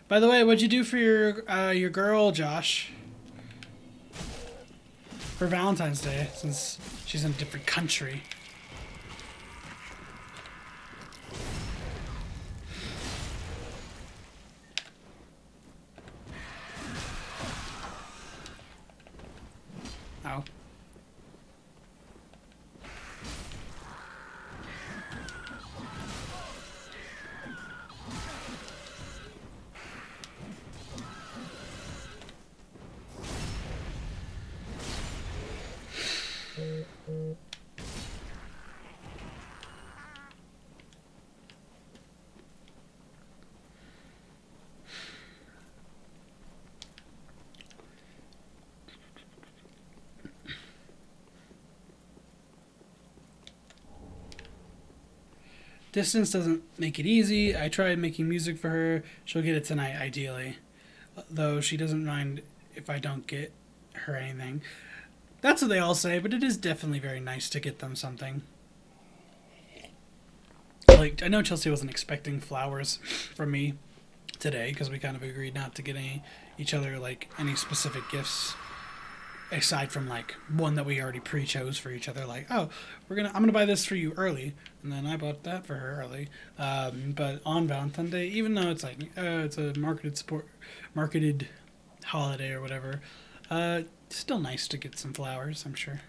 By the way, what'd you do for your uh, your girl, Josh? For Valentine's Day, since she's in a different country. Oh. Distance doesn't make it easy. I tried making music for her. She'll get it tonight, ideally. Though she doesn't mind if I don't get her anything. That's what they all say, but it is definitely very nice to get them something. Like, I know Chelsea wasn't expecting flowers from me today because we kind of agreed not to get any each other like any specific gifts aside from like one that we already pre-chose for each other like oh we're gonna i'm gonna buy this for you early and then i bought that for her early. Um, but on valentine's day even though it's like uh, it's a marketed support marketed holiday or whatever uh, still nice to get some flowers i'm sure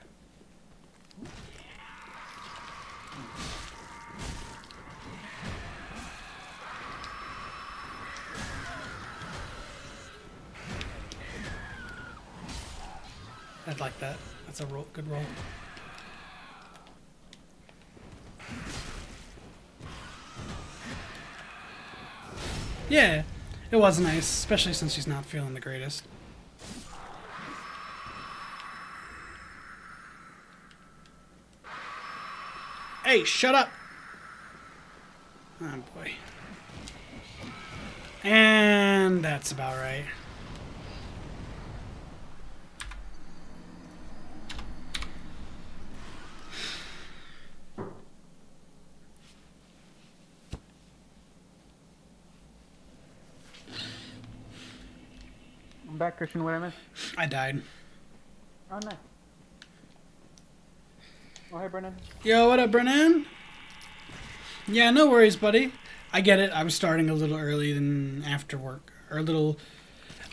i'd like that that's a roll, good roll Yeah, it was nice, especially since she's not feeling the greatest. Hey, shut up! Oh boy. And that's about right. Back, Christian. What I missed? I died. Oh, no. Oh, hey, Brennan. Yo, what up, Brennan? Yeah, no worries, buddy. I get it. I was starting a little early than after work, or a little.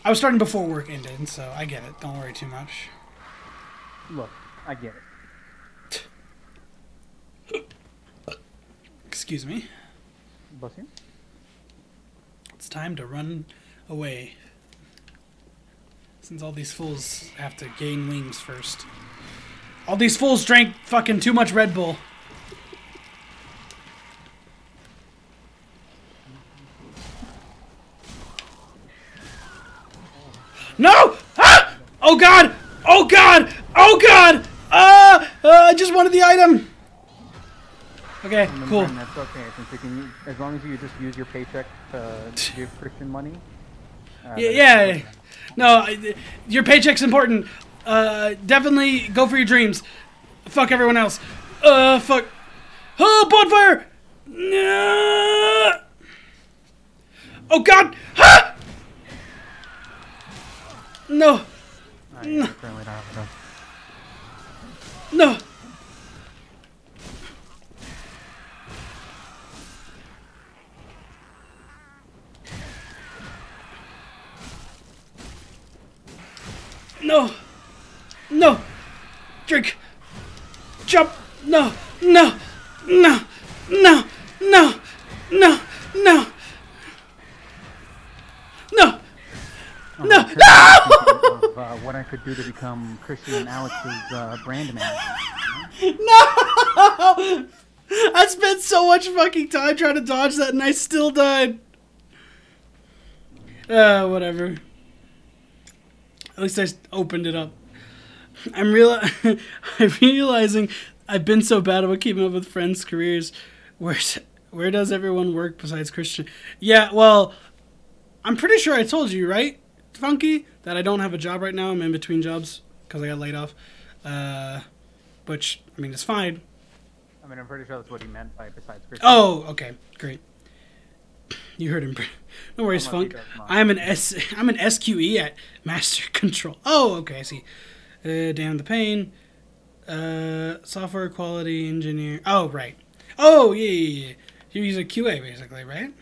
I was starting before work ended, so I get it. Don't worry too much. Look, I get it. Excuse me. Bless you. It's time to run away. Since all these fools have to gain wings first. All these fools drank fucking too much Red Bull. No! Ah! Oh god! Oh god! Oh god! Ah! Uh, I just wanted the item. Okay, And cool. That's okay. Since you can, as long as you just use your paycheck to give Christian money. Uh, Yeah, yeah. No, your paycheck's important. Uh, definitely go for your dreams. Fuck everyone else. Uh, fuck. Oh, bonfire! No. Oh God! Ah! No, I currently don't have enough. no. No. No. Drink. Jump. No. No. No. No. No. No. No. No. I'm No. currently Of, uh, what I could do to become Christian and Alex's uh, brand manager. No! I spent so much fucking time trying to dodge that and I still died. Uh, whatever. At least I opened it up. I'm real. I'm realizing I've been so bad about keeping up with friends' careers. Where's where does everyone work besides Christian? Yeah, well, I'm pretty sure I told you, right, Funky, that I don't have a job right now. I'm in between jobs because I got laid off. Uh, which I mean, it's fine. I mean, I'm pretty sure that's what he meant by besides Christian. Oh, okay, great. You heard him. No worries, Unless he Funk. I'm an S. I'm an SQE at Master Control. Oh, okay, I see. Uh, damn the pain. Uh, software quality engineer. Oh, right. Oh, yeah, yeah, yeah. He's a QA basically, right?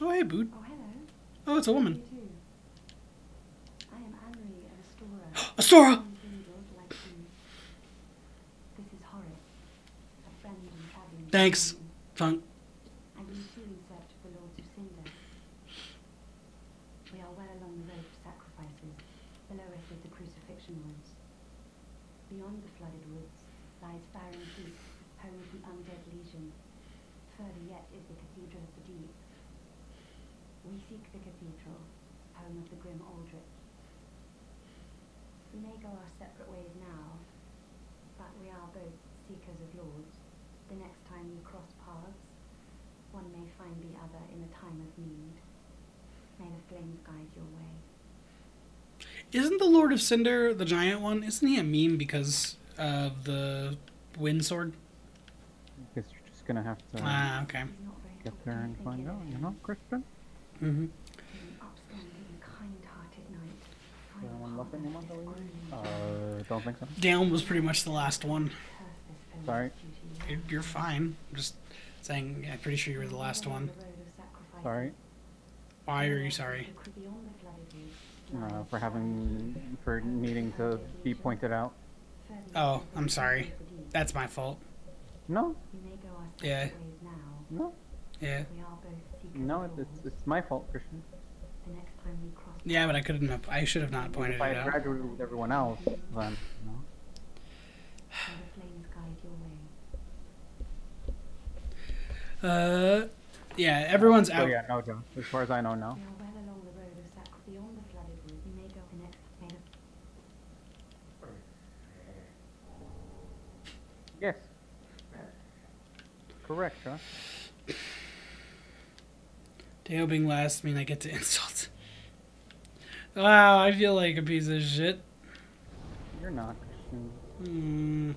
Oh, hey, Boot. Oh, hello. Oh, it's a woman. You too. I am Anri of Astora. Astora! I'm single like you. This is Horace, a friend and traveling Thanks. companion. Funk. And you too in search of the Lords of Cinder. We are well along the road to sacrifices. Below us is the crucifixion woods. Beyond the flooded woods lies Farron Keep, home of the undead legion. Further yet is the Cathedral of the Deep. We seek the cathedral, home of the grim Aldrich. We may go our separate ways now, but we are both seekers of lords. The next time we cross paths, one may find the other in a time of need. May the guide your way. Isn't the Lord of Cinder the giant one? Isn't he a meme because of the wind sword? I guess you're just gonna have to Ah, okay. He's not very get there and find out, you. you know, Christian? Mm-hmm. He's an upstanding, kind-hearted knight. Is Final anyone left partner anyone to that we only Uh, don't think so. Down was pretty much the last one. Sorry. You're, you're fine. I'm just saying, I'm pretty sure you were the last one. Sorry Why are you sorry? uh, for having, for needing to be pointed out. Oh, I'm sorry. That's my fault. No, Yeah. no, Yeah. no, it's, it's my fault, Christian. The next time we cross Yeah, but I couldn't have, I should have not pointed If it I had out. graduated with everyone else, then, you know. may the flames guide your way. Uh, yeah, everyone's out. Oh, yeah, no, John. As far as I know, no. We are well along the road of sac beyond the flooded woods. We may go the next may the Yes. Correct, Josh. Dale being last mean I get to insult. Wow, I feel like a piece of shit. You're not, Christian. Hmm,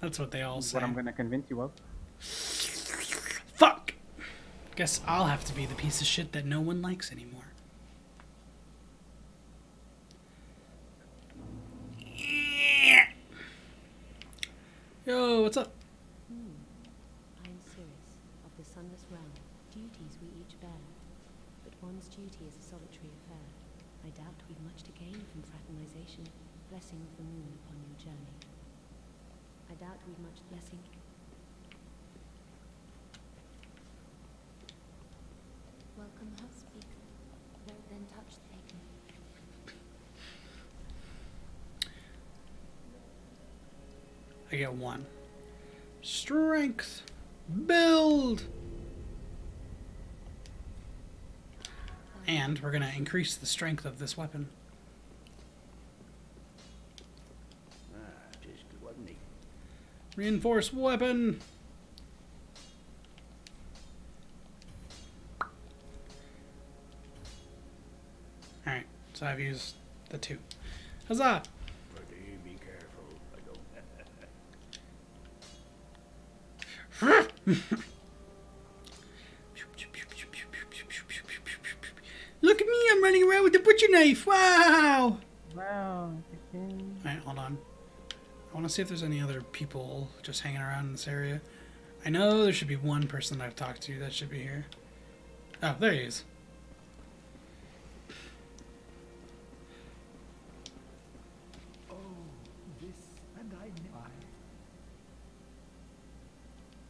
that's what they all That's say. what I'm gonna convince you of. Guess I'll have to be the piece of shit that no one likes anymore. Yo, what's up? one's duty is a solitary affair. I doubt we've much to gain from fraternization. Blessing of the moon upon your journey. I doubt we've much blessing. Welcome, Housepeak. Then touch the bacon. I get one. Strength. Build. And we're going to increase the strength of this weapon. Reinforced weapon. Alright, so I've used the two. Huzzah! Pretty be careful. I don't. Look at me, I'm running around with the butcher knife. Wow! Wow. Alright, hold on. I want to see if there's any other people just hanging around in this area. I know there should be one person I've talked to that should be here. Oh, there he is. Oh, this and I know.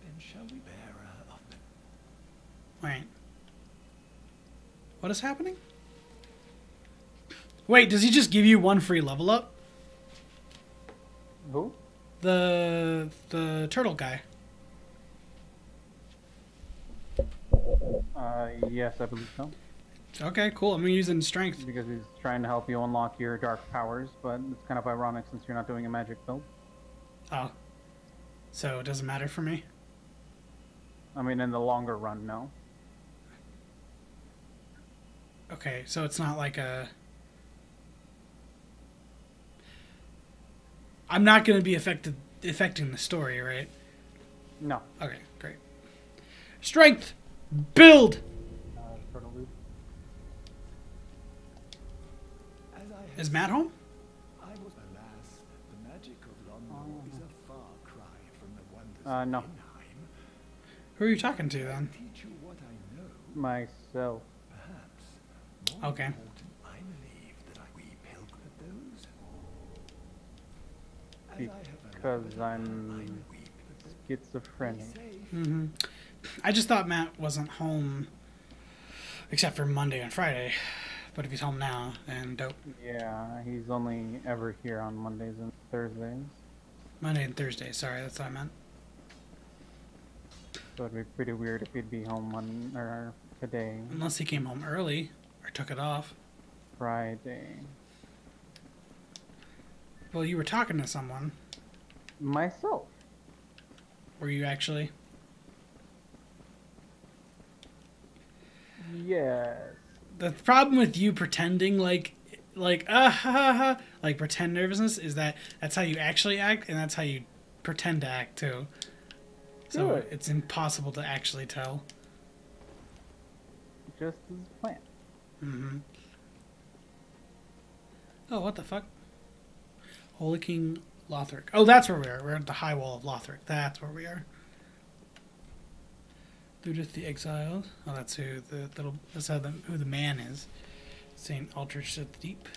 Then shall we bearer of the Wait. What is happening? Wait, does he just give you one free level up? Who? The the turtle guy. Uh, yes, I believe so. Okay, cool. I'm using strength. Because he's trying to help you unlock your dark powers, but it's kind of ironic since you're not doing a magic build. Oh. So it doesn't matter for me? I mean, in the longer run, no. Okay, so it's not like a. I'm not going to be affected affecting the story, right? No. Okay, great. Strength, build. Uh, turtle dude. As I have Is Matt home? I was alas, the magic of London is a far cry from the wonders Uh, no. Who are you talking to then? Teach you what I know, Myself. Perhaps. More Okay. I believe that I we pilgrim at those. As I have Because allowed, I'm I weep that they schizophrenic. say hmm I just thought Matt wasn't home, except for Monday and Friday. But if he's home now, then dope. Yeah, he's only ever here on Mondays and Thursdays. Monday and Thursday. Sorry, that's what I meant. So it'd be pretty weird if he'd be home on or today, Unless he came home early or took it off. Friday. Well, you were talking to someone. Myself. Were you actually? Yes. The problem with you pretending like, like ah ha ha ha, like pretend nervousness is that that's how you actually act, and that's how you pretend to act too. So Good. it's impossible to actually tell. Just as planned. Hmm Oh, what the fuck? Holy King Lothric. Oh, that's where we are. We're at the High Wall of Lothric. That's where we are. Ludleth the Exiled. Oh, that's who the little. That's how the who the man is. Saint Aldrich of the Deep.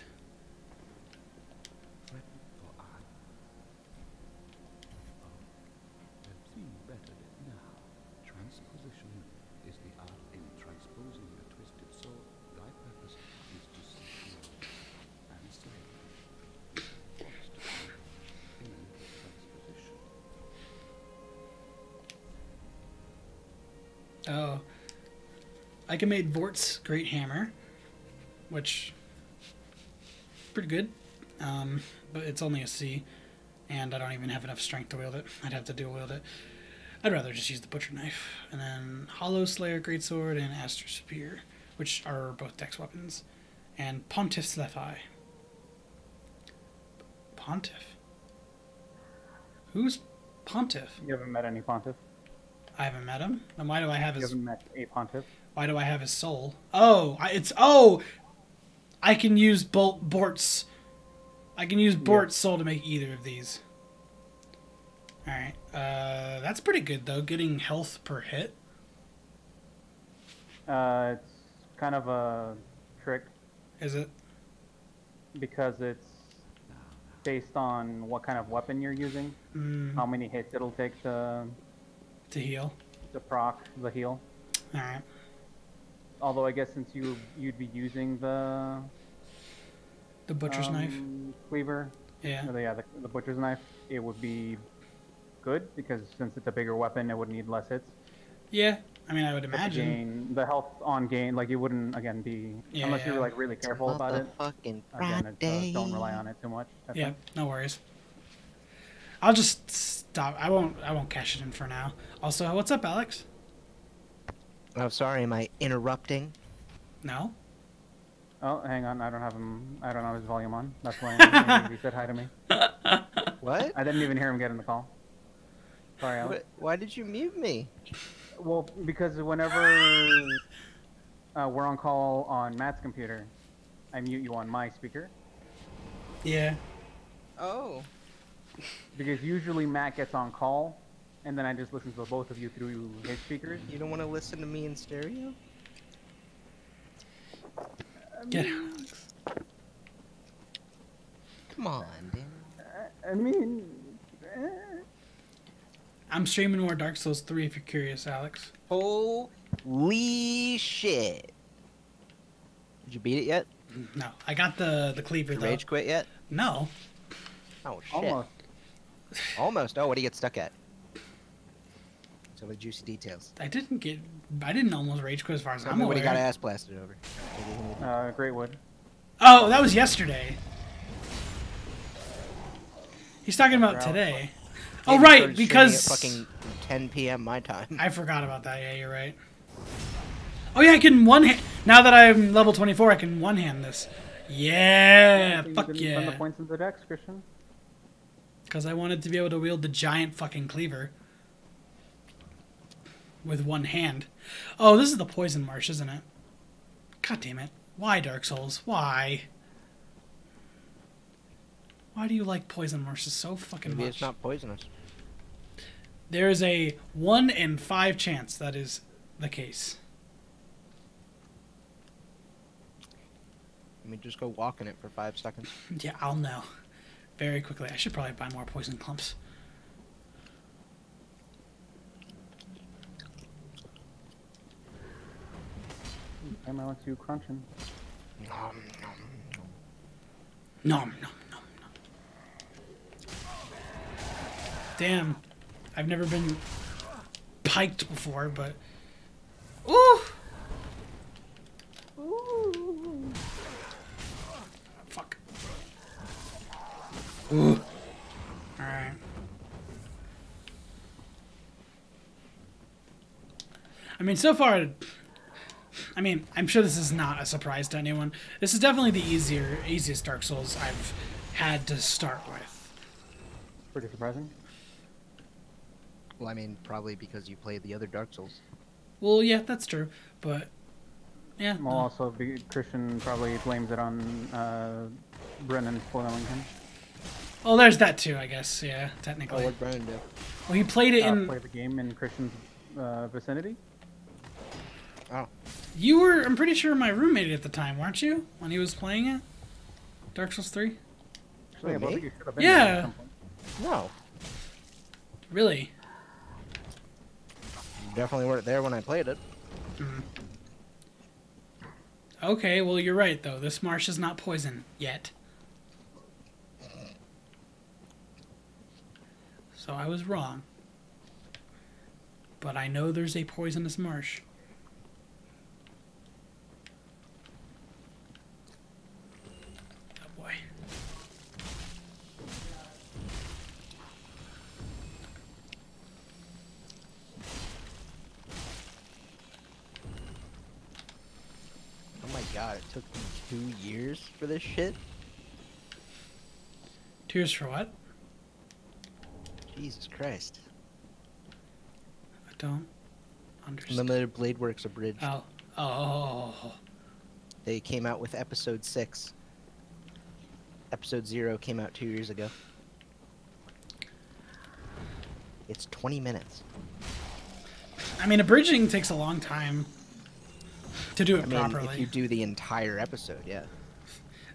I can make Vordt's Great Hammer, which pretty good. Um, but it's only a C, and I don't even have enough strength to wield it. I'd have to dual wield it. I'd rather just use the Butcher Knife. And then Hollow Slayer Greatsword and Arstor's Spear, which are both dex weapons. And Pontiff's Left Eye. Pontiff? Who's Pontiff? You haven't met any pontiff. I haven't met him. Then why do I have You his haven't met a pontiff. Why do I have his soul? Oh, I, it's oh, I can use Bolt Vordt's. I can use Vordt's soul to make either of these. All right, uh, that's pretty good though. Getting health per hit. Uh, it's kind of a trick Is it? because it's based on what kind of weapon you're using, Mm, how many hits it'll take to to heal. to proc the heal. All right. Although I guess since you you'd be using the The butcher's knife. um, cleaver, Yeah. the, yeah, the, the butcher's knife, it would be good because since it's a bigger weapon, it would need less hits. Yeah. I mean, I would imagine. gain, the health on gain, like you wouldn't again be Yeah, unless you were like really careful about it. Motherfucking Again, it, Friday. uh, don't rely on it too much. I Yeah. think. No worries. I'll just stop. I won't. I won't cash it in for now. Also, what's up, Alex? Oh, sorry, am I interrupting? No. Oh, hang on, I don't have him. I don't have his volume on. That's why he said hi to me. What? I didn't even hear him get in the call. Sorry, Alex. What- Why did you mute me? Well, because whenever uh, we're on call on Matt's computer, I mute you on my speaker. Yeah. Oh. Because usually Matt gets on call, and then I just listen to both of you through his speakers. You don't want to listen to me in stereo? Get out, Alex. Come on, Dan. I mean, eh, I'm streaming more Dark Souls 3 if you're curious, Alex. Holy shit. Did you beat it yet? No, I got the the cleaver Did you though. rage quit yet? No. Oh shit. almost. Almost. Oh, what do you get stuck at? So the juicy details. I didn't get. I didn't almost rage quit as far as Tell I'm me what he got ass blasted over. Uh, Great Wood. Oh, that was yesterday. He's talking about today. Hey, Oh right, because at fucking 10 p.m. my time. I forgot about that. Yeah, you're right. Oh yeah, I can one hand. Now that I'm level 24, I can one hand this. Yeah, You fuck didn't Spend the yeah. points into Dex, Christian. Because I wanted to be able to wield the giant fucking cleaver with one hand. Oh, this is the poison marsh, isn't it? God damn it! Why Dark Souls? Why? Why do you like poison marshes so fucking Maybe much? it's not poisonous. There is a one in five chance that is the case. Let me just go walk in it for five seconds. Yeah, I'll know very quickly. I should probably buy more poison clumps. Time I went to crunching. Nom, nom, nom. Nom nom nom nom. Damn, I've never been piked before, but ooh, fuck. Ooh. All right. I mean, so far, I mean, I'm sure this is not a surprise to anyone. This is definitely the easier, easiest Dark Souls I've had to start with. Pretty surprising. Well, I mean, probably because you played the other Dark Souls. Well, yeah, that's true, but yeah, Well, no. also, be, Christian probably blames it on uh, Brennan spoiling him. oh, there's that too, I guess. Yeah, Oh, technically. what Brian do? Well, he played it Uh, in. play the game in Christian's uh, vicinity. Oh, You were, I'm pretty sure, my roommate at the time, weren't you? When he was playing it, Dark Souls Three. Actually, I me? think you should have been Yeah. there at some point. no. Really? You definitely weren't there when I played it. Mm-hmm. Okay, well, you're right though. This marsh is not poison yet. So I was wrong. But I know there's a poisonous marsh. Oh boy. Oh my god, it took me two years for this shit? Two years for what? Jesus Christ. I don't understand. Limited Blade Works abridged. Oh oh, oh, oh. oh. They came out with episode 6. Episode 0 came out two years ago. It's 20 minutes. I mean, abridging takes a long time to do it I mean, properly. if you do the entire episode, yeah.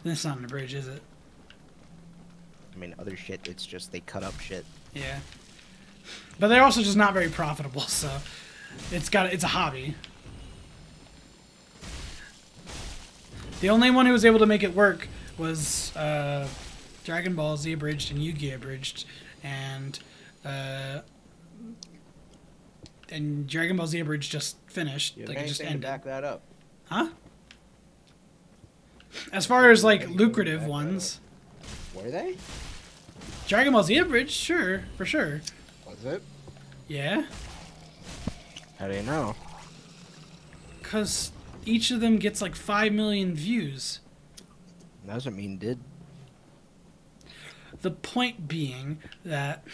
That's not an abridged, is it? I mean, other shit, it's just they cut up shit. Yeah. But they're also just not very profitable, so it's got it's a hobby. The only one who was able to make it work was uh, Dragon Ball Z abridged and Yu-Gi-Oh abridged, and uh, and Dragon Ball Z abridged just finished. You like have it just to ended. back that up? Huh? As far as like lucrative ones, Were they? Dragon Ball Z abridged, sure, for sure. Was it? Yeah. How do you know? Because each of them gets like 5 million views. That Doesn't mean did. The point being that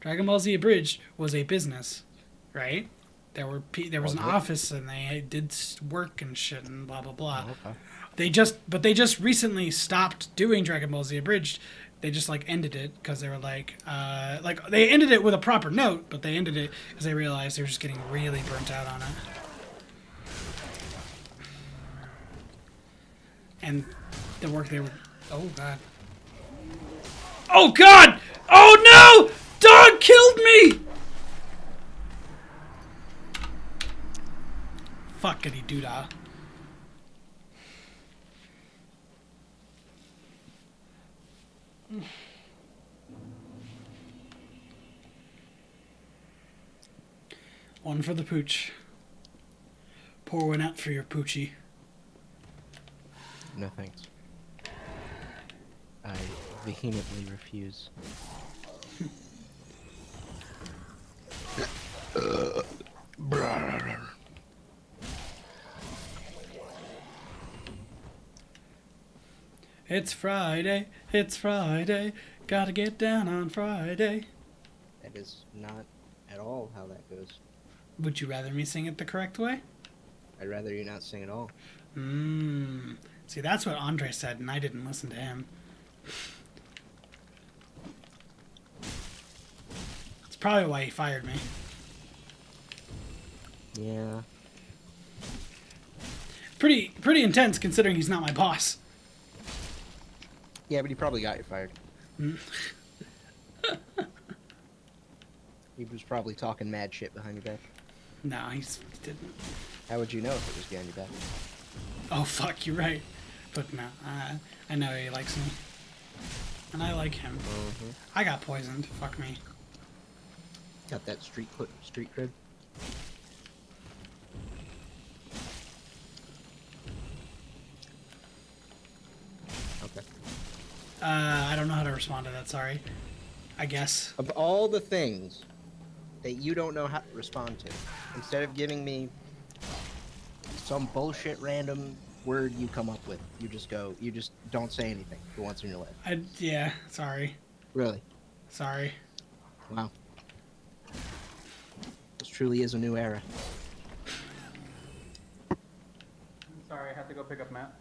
Dragon Ball Z Abridged was a business, right? There were pe- there was an office and they did work and shit and blah blah blah. Okay. They just but they just recently stopped doing Dragon Ball Z Abridged. They just like ended it because they were like uh, like they ended it with a proper note, but they ended it because they realized they were just getting really burnt out on it. And the work they were oh god Oh god! Oh no! Dog killed me! Fuckity doodah. One for the pooch. Pour one out for your poochie. No thanks. I vehemently refuse. It's Friday, it's Friday, gotta get down on Friday. That is not at all how that goes. Would you rather me sing it the correct way? I'd rather you not sing at all. Mmm. See, that's what Andre said, and I didn't listen to him. It's probably why he fired me. Yeah. Pretty, pretty intense considering he's not my boss. Yeah, but he probably got you fired. Hmm. he was probably talking mad shit behind your back. No, he didn't. How would you know if it was behind your back? Oh fuck, you're right. But no, uh, I know he likes me, and I like him. Mm-hmm. I got poisoned. Fuck me. Got that street street cred. Okay. Uh, I don't know how to respond to that. Sorry. I guess. Of all the things that you don't know how to respond to, instead of giving me some bullshit random word you come up with, you just go, you just don't say anything for once in your life. I yeah. Sorry. Really? Sorry. Wow. This truly is a new era. Sorry, I have to go pick up Matt.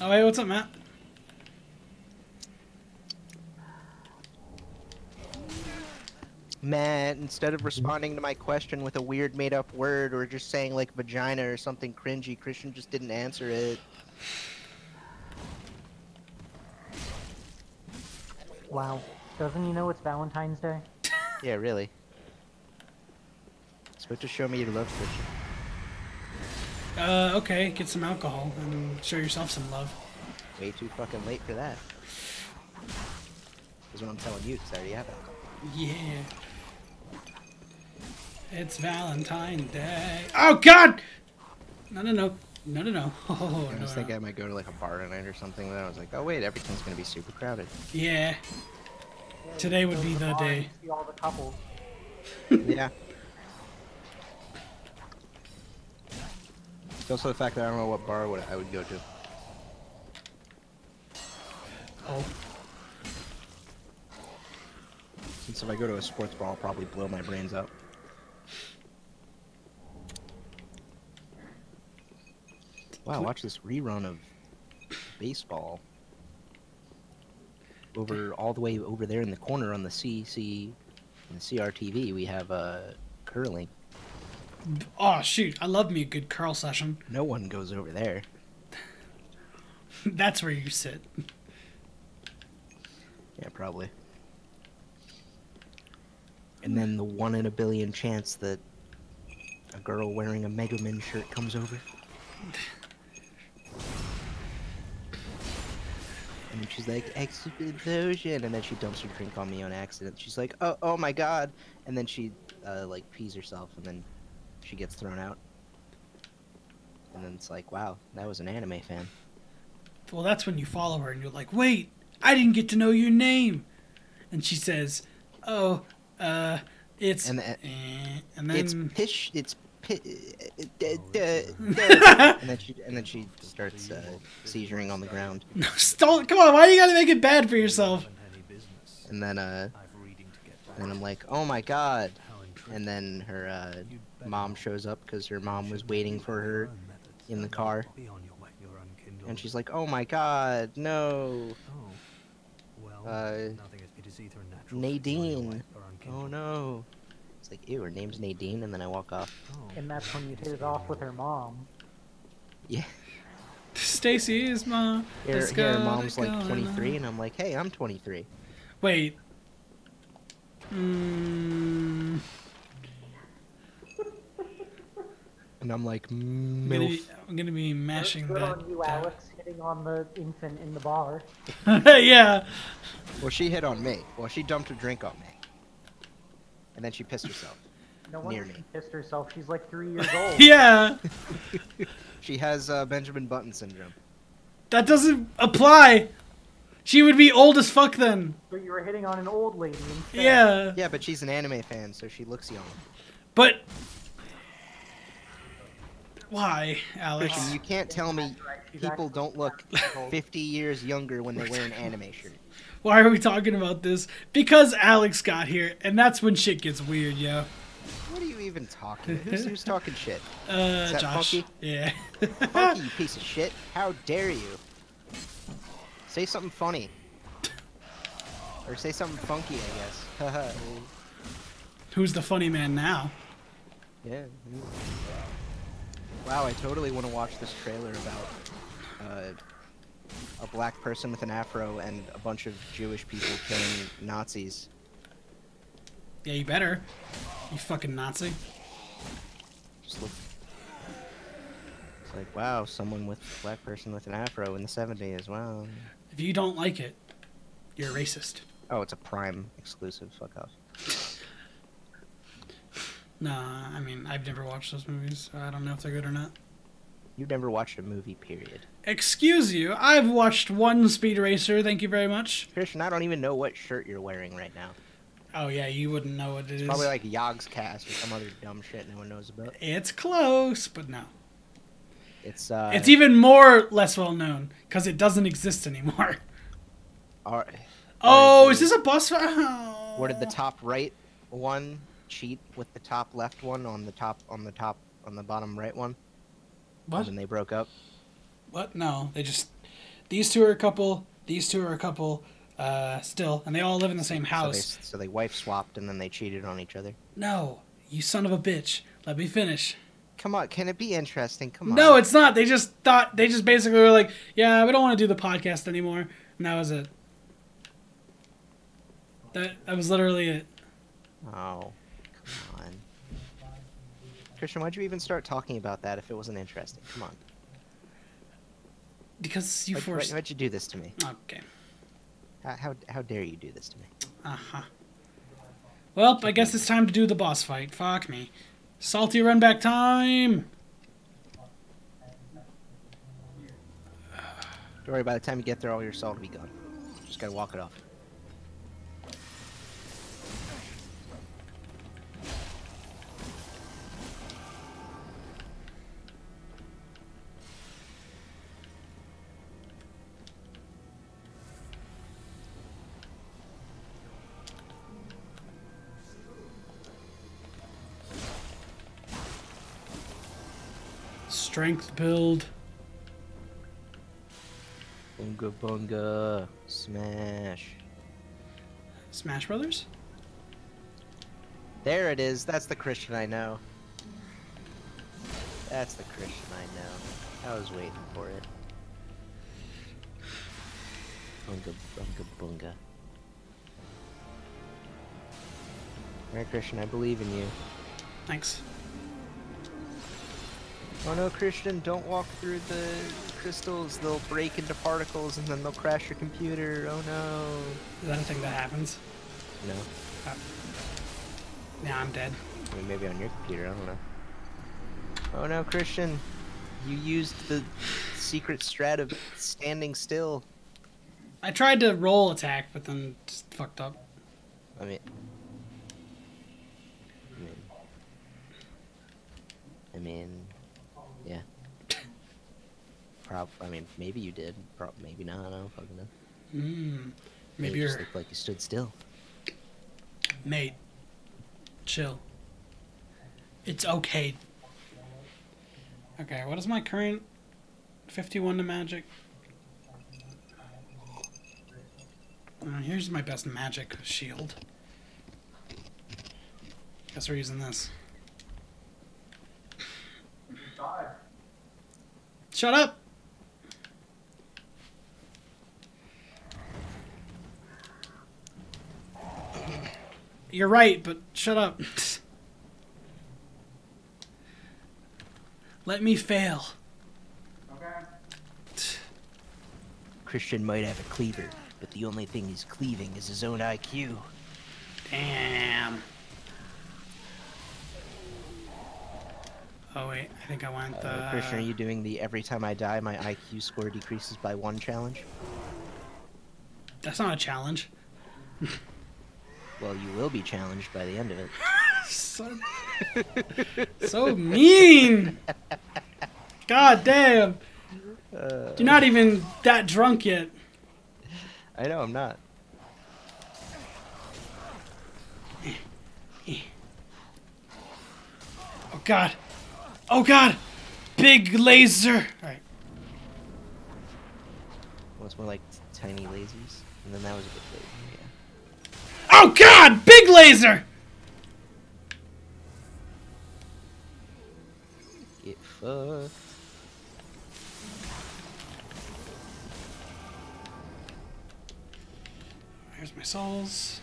Oh hey, what's up, Matt? Matt, instead of responding to my question with a weird made up word or just saying like vagina or something cringy, Christian just didn't answer it. Wow. Doesn't he know it's Valentine's Day? Yeah, really. Supposed to show me your love, Christian. Uh, okay. Get some alcohol and show yourself some love. Way too fucking late for that. Is what I'm telling you, because I already have alcohol. Yeah. It's Valentine's Day. Oh God! No, no, no, no, no, no. Oh I no, was thinking I might go to like a bar tonight or something, then I was like, oh wait, everything's gonna be super crowded. Yeah. Today would be the bar and day. See all the couples. yeah. It's also the fact that I don't know what bar would I would go to. Oh. Since if I go to a sports bar, I'll probably blow my brains out. Wow, watch this rerun of baseball. Over all the way over there in the corner on the CC, the CRTV, we have uh, curling. Oh shoot, I love me a good curl session. No one goes over there. That's where you sit. Yeah, probably. And then the one in a billion chance that a girl wearing a Mega Man shirt comes over. And then she's like, explosion, and then she dumps her drink on me on accident. She's like, oh, oh my god, and then she, uh, like, pees herself, and then she gets thrown out. And then it's like, wow, that was an anime fan. Well, that's when you follow her and you're like, wait, I didn't get to know your name. And she says, oh, uh, it's. And the- eh," and It's then. pish. It's and then she and then she starts uh, seizuring on the ground. No, stop. Come on, why do you gotta make it bad for yourself? Haven't any business. And then uh, I've reading to get back. and I'm like, oh my god. And then her uh, mom shows up because her mom was waiting for her, in the car. Be on your way. You're unkindled. and she's like, oh my god, no. Oh. Well, Uh, nothing. It is. Nadine. Oh no. It's like, ew, her name's Nadine, and then I walk off. Oh. And that's when you hit it off with her mom. Yeah. Stacy is mom. Here, here her mom's like go, 23, and I'm like, hey, I'm 23. Wait. Mm, And I'm like, I'm, gonna be, MILF. I'm gonna be mashing Good that. on you, Alex, hitting on the infant in the bar. yeah. Well, she hit on me. Well, she dumped her drink on me. And then she pissed herself. No Near wonder me. she pissed herself. She's like three years old. Yeah. She has uh, Benjamin Button syndrome. That doesn't apply. She would be old as fuck then. But you were hitting on an old lady instead. Yeah. Yeah, but she's an anime fan, so she looks young. But why, Alex? Christian, you can't tell me people don't look 50 years younger when they wear an anime shirt. Why are we talking about this? Because Alex got here, and that's when shit gets weird, yo. What are you even talking? Who's, who's talking shit? Uh, that Josh. Funky? Yeah. Funky, you piece of shit. How dare you? Say something funny. Or say something funky, I guess. Who's the funny man now? yeah. Wow, I totally want to watch this trailer about uh, a black person with an afro and a bunch of Jewish people killing Nazis. Yeah, you better. You fucking Nazi. Just look. It's like, wow, someone with a black person with an afro in the 70s. Wow. If you don't like it, you're a racist. Oh, it's a Prime exclusive. Fuck off. Nah, I mean, I've never watched those movies. So I don't know if they're good or not. You've never watched a movie, period. Excuse you, I've watched one Speed Racer, thank you very much. Christian, I don't even know what shirt you're wearing right now. Oh yeah, you wouldn't know what it is. Probably like Yogscast or some other dumb shit no one knows about. It's close, but no. It's uh. It's even more less well known because it doesn't exist anymore. Ar- Oh, is this a bus? Oh. What did the top right one cheat with the top left one on the top on the top on the bottom right one? What? And they broke up. What? No, they just these two are a couple. These two are a couple. Uh, still, and they all live in the same house. So they, so they wife swapped and then they cheated on each other. No, you son of a bitch. Let me finish. Come on, can it be interesting? Come on. No, it's not. They just thought they just basically were like, yeah, we don't want to do the podcast anymore, and that was it. That that was literally it. Oh. Christian, why'd you even start talking about that if it wasn't interesting? Come on. Because you Why'd, forced. why'd, you do this to me? Okay. How, how, how dare you do this to me? Uh huh. Well, I guess it's time to do the boss fight. Fuck me. Salty run back time. Don't worry, by the time you get there, all your salt will be gone. Just gotta walk it off. Strength build. Bunga bunga. Smash. Smash Brothers. There it is. That's the Christian I know. That's the Christian I know. I was waiting for it. Bunga bunga bunga. Alright, Christian, I believe in you. Thanks. Oh no, Christian, don't walk through the crystals. They'll break into particles and then they'll crash your computer. Oh no. Is that a thing that happens? No. Uh, yeah, I'm dead. I mean, maybe on your computer, I don't know. Oh no, Christian. You used the secret strat of standing still. I tried to roll attack, but then just fucked up. I mean. I mean. I mean. Prob. I mean, maybe you did. Prob. Maybe not. I don't fucking know. Mm. Maybe you just you're looked like you stood still. mate. Chill. It's okay. Okay, what is my current 51 to magic? Uh, here's my best magic shield. Guess we're using this. Shut up! You're right, but shut up. Let me fail. Okay. Christian might have a cleaver, but the only thing he's cleaving is his own IQ. Damn. Oh wait, I think I want the. Uh, Christian, are you doing the every time I die, my IQ score decreases by one challenge? That's not a challenge. Well, you will be challenged by the end of it. so, so mean. God damn. Uh, You're not even that drunk yet. I know, I'm not. Oh god. Oh god. Big laser. Alright. Well, it's more like tiny lasers. And then that was a bit laser, yeah. Oh god! Big laser! Get fucked. Here's my souls.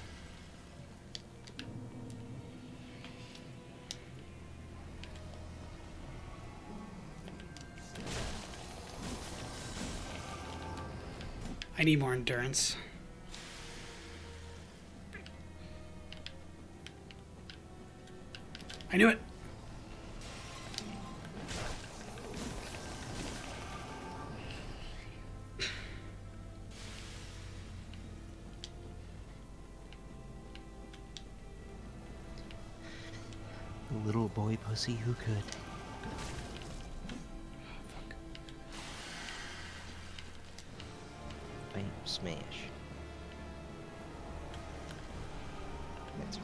I need more endurance. I knew it. The Little boy pussy who could. Bam, smash. That's.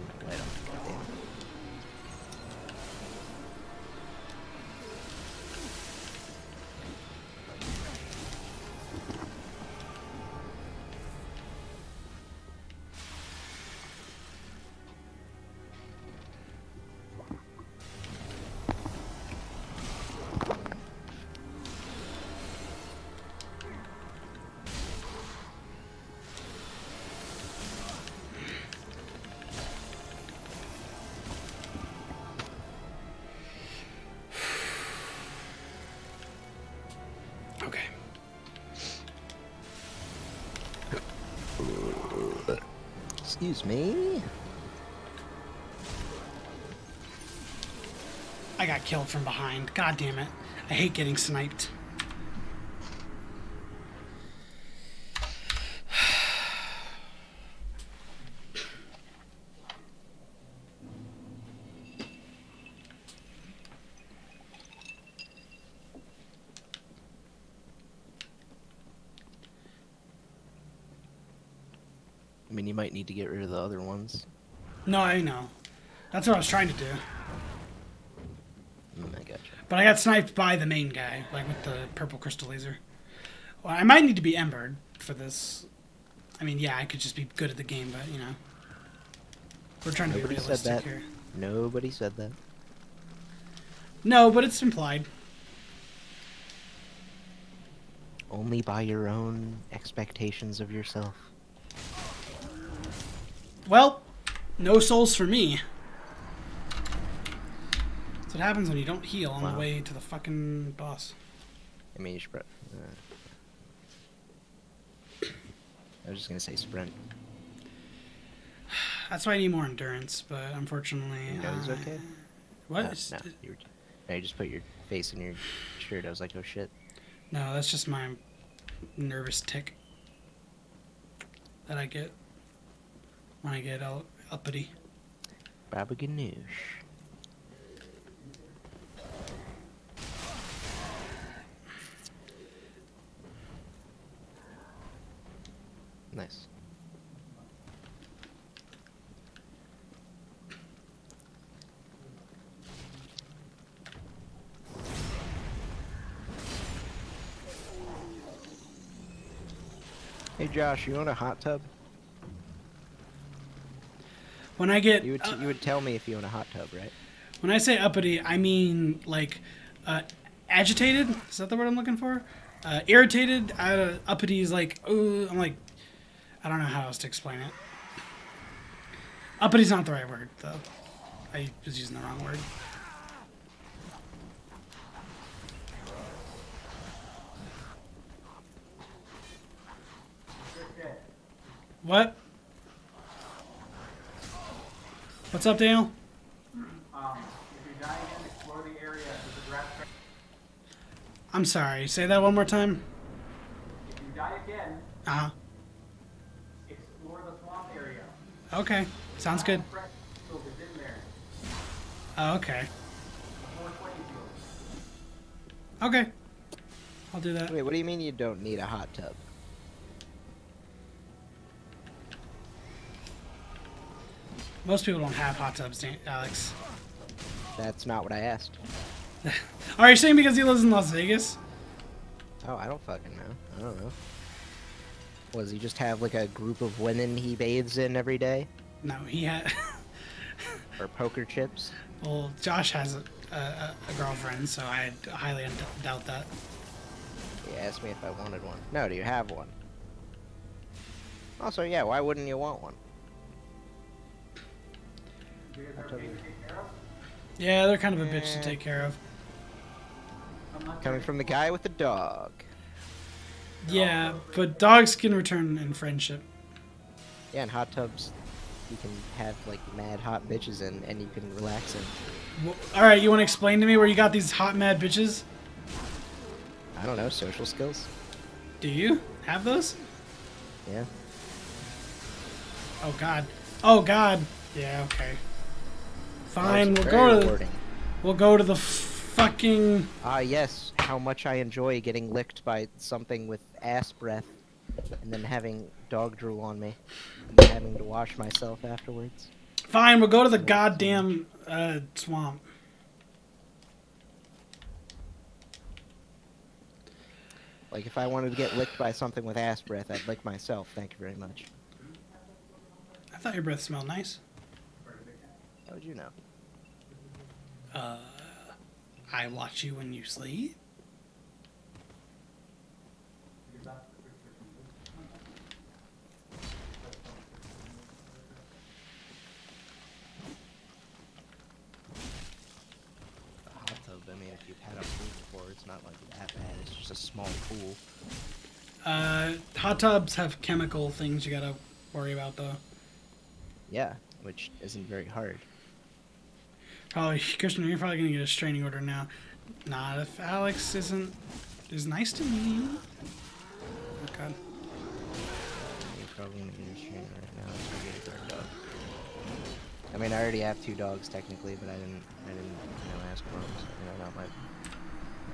Excuse me. I got killed from behind. God damn it. I hate getting sniped. Need to get rid of the other ones. No, I know. That's what I was trying to do. Mm, I gotcha. But I got sniped by the main guy, like with the purple crystal laser. Well, I might need to be embered for this. I mean, yeah, I could just be good at the game, but you know, we're trying to Nobody be said that. here. Nobody said that. No, but it's implied. Only by your own expectations of yourself. Well, no souls for me. That's what happens when you don't heal on the way to the fucking boss. I mean, you should. pro- Uh, I was just gonna say sprint. That's why I need more endurance, but unfortunately. That was uh, okay. What? No, no, you, were, no, you just put your face in your shirt. I was like, oh shit. No, that's just my nervous tick that I get when I get all uppity. Baba Ganoush. Nice. Hey Josh, you own a hot tub? When I get You would, uh, you would tell me if you own a hot tub, right? when I say uppity, I mean like uh, agitated. Is that the word I'm looking for? Uh, irritated. Uh, uppity is like, oh, I'm like, I don't know how else to explain it. Uppity's not the right word though. I was using the wrong word. What? What's up, Daniel? I'm sorry. Say that one more time. If you die again, Uh huh. explore the swamp area. Okay. Sounds good. Oh, okay. Okay. I'll do that. Wait, what do you mean you don't need a hot tub? Most people don't have hot tubs, Alex. That's not what I asked. Are you saying because he lives in Las Vegas? Oh, I don't fucking know. I don't know. Was he just have like a group of women he bathes in every day? No, he had. Or poker chips? well, Josh has a, a, a girlfriend, so I highly doubt that. He asked me if I wanted one. No, do you have one? Also, yeah, why wouldn't you want one? Yeah, they're kind of a bitch to take care of. Coming from the guy with the dog. Yeah, but dogs can return in friendship. Yeah, in hot tubs, you can have like mad hot bitches in, and you can relax in. Well, all right, you want to explain to me where you got these hot mad bitches? I don't know, social skills. Do you have those? Yeah. Oh God. Oh God. Yeah. Okay. Fine. We'll go to the, we'll go to the fucking. Ah, yes, how much I enjoy getting licked by something with ass breath, and then having dog drool on me, and then having to wash myself afterwards. Fine. We'll go to the goddamn uh, swamp. Like, if I wanted to get licked by something with ass breath, I'd lick myself. Thank you very much. I thought your breath smelled nice. How would you know? Uh, I watch you when you sleep. A hot tub, I mean, if you've had a pool before, it's not like that bad. It's just a small pool. Uh, hot tubs have chemical things you gotta worry about though. Yeah, which isn't very hard. Probably, Christian, you're probably gonna get a restraining order now. Not if Alex isn't is nice to me. Oh God. You're probably gonna get a restraining right now. if you get a third dog. I mean, I already have two dogs technically, but I didn't, I didn't, you know, ask for them. So, you know, not my,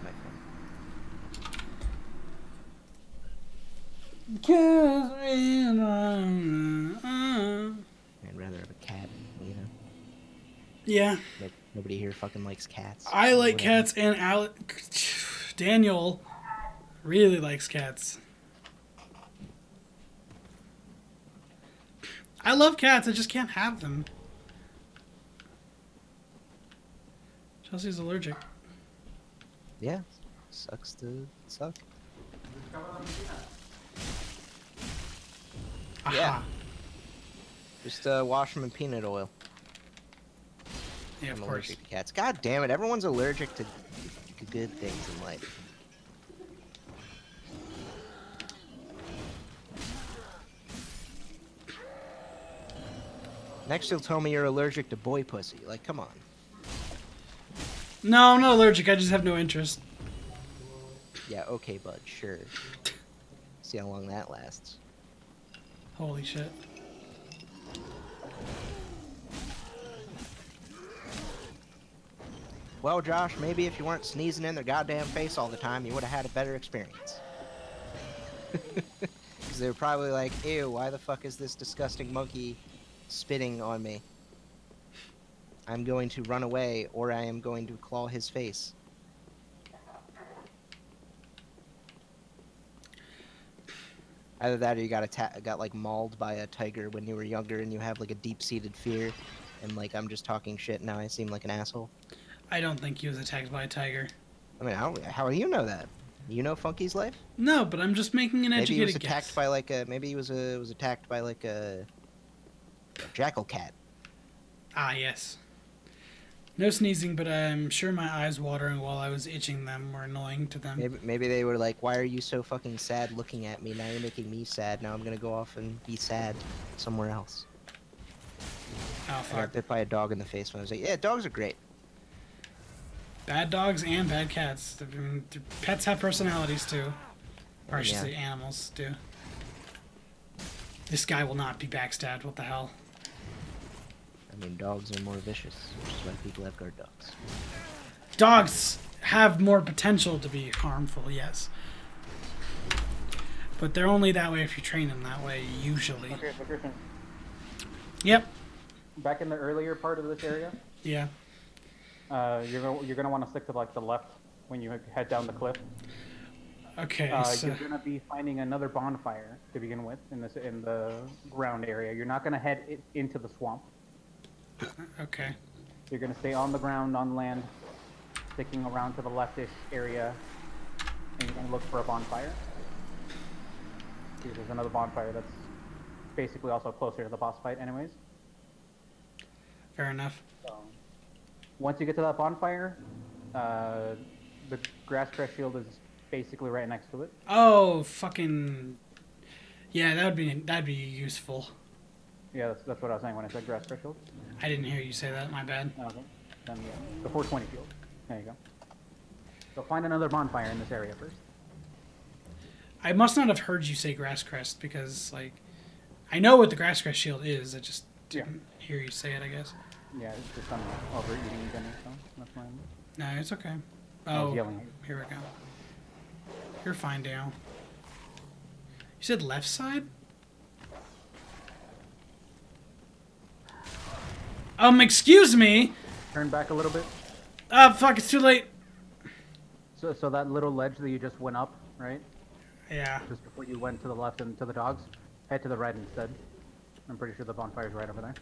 my thing. Kiss me. I'd rather have a cat. Yeah, No, nobody here fucking likes cats. I like whatever. cats, and Alex, Daniel really likes cats. I love cats. I just can't have them. Chelsea's allergic. Yeah, sucks to suck. Just cover them in peanuts. Aha. Yeah. Just uh, wash them in peanut oil. Yeah, of I'm course. allergic to cats. God damn it! Everyone's allergic to, to good things in life. Next, you'll tell me you're allergic to boy pussy. Like, come on. No, I'm not allergic. I just have no interest. Yeah, okay, bud. Sure. See how long that lasts. Holy shit. Well, Josh, maybe if you weren't sneezing in their goddamn face all the time, you would have had a better experience. Because they were probably like, ew, why the fuck is this disgusting monkey spitting on me? I'm going to run away, or I am going to claw his face. Either that or you got got like mauled by a tiger when you were younger and you have like a deep-seated fear and like I'm just talking shit now I seem like an asshole. I don't think he was attacked by a tiger. I mean, how, how do you know that? You know Funky's life? No, but I'm just making an Maybe he was attacked guess. by like a maybe he was a was attacked by like a, a jackal cat. Ah, yes. No sneezing, but I'm sure my eyes watering while I was itching them were annoying to them. Maybe maybe they were like, "Why are you so fucking sad looking at me? Now you're making me sad. Now I'm gonna go off and be sad somewhere else." Oh, I got bit by a dog in the face when I was like, "Yeah, dogs are great." Bad dogs and bad cats. I mean, pets have personalities too. Or I should Yeah. say animals do. This guy will not be backstabbed. What the hell? I mean, dogs are more vicious, which is why people have guard dogs. Dogs have more potential to be harmful, yes. But they're only that way if you train them that way, usually. Okay, so Christian, Yep. back in the earlier part of this area, Yeah. Uh, you're gonna, you're gonna want to stick to like the left when you head down the cliff. Okay. Uh, so, you're gonna be finding another bonfire to begin with in this in the ground area. You're not gonna head i into the swamp. okay. You're gonna stay on the ground on land, sticking around to the leftish area, and you're gonna look for a bonfire. There's another bonfire that's basically also closer to the boss fight, anyways. Fair enough. So, once you get to that bonfire, uh, the grass crest shield is basically right next to it. Oh, fucking. Yeah, that would be that'd be useful. Yeah, that's, that's what I was saying when I said grass crest shield. I didn't hear you say that. My bad. Okay. Then yeah, the 420 field. There you go. So find another bonfire in this area first. I must not have heard you say grass crest because, like, I know what the grass crest shield is. I just didn't hear you say it. I guess. Yeah, it's just I'm overeating dinner, so that's. No, it's okay. Oh, yelling here we go. You're fine, Dale. You said left side? Um, excuse me. Turn back a little bit. Ah, fuck, it's too late. So, so that little ledge that you just went up, right? Yeah. Just before you went to the left and to the dogs, head to the right instead. I'm pretty sure the bonfire's right over there.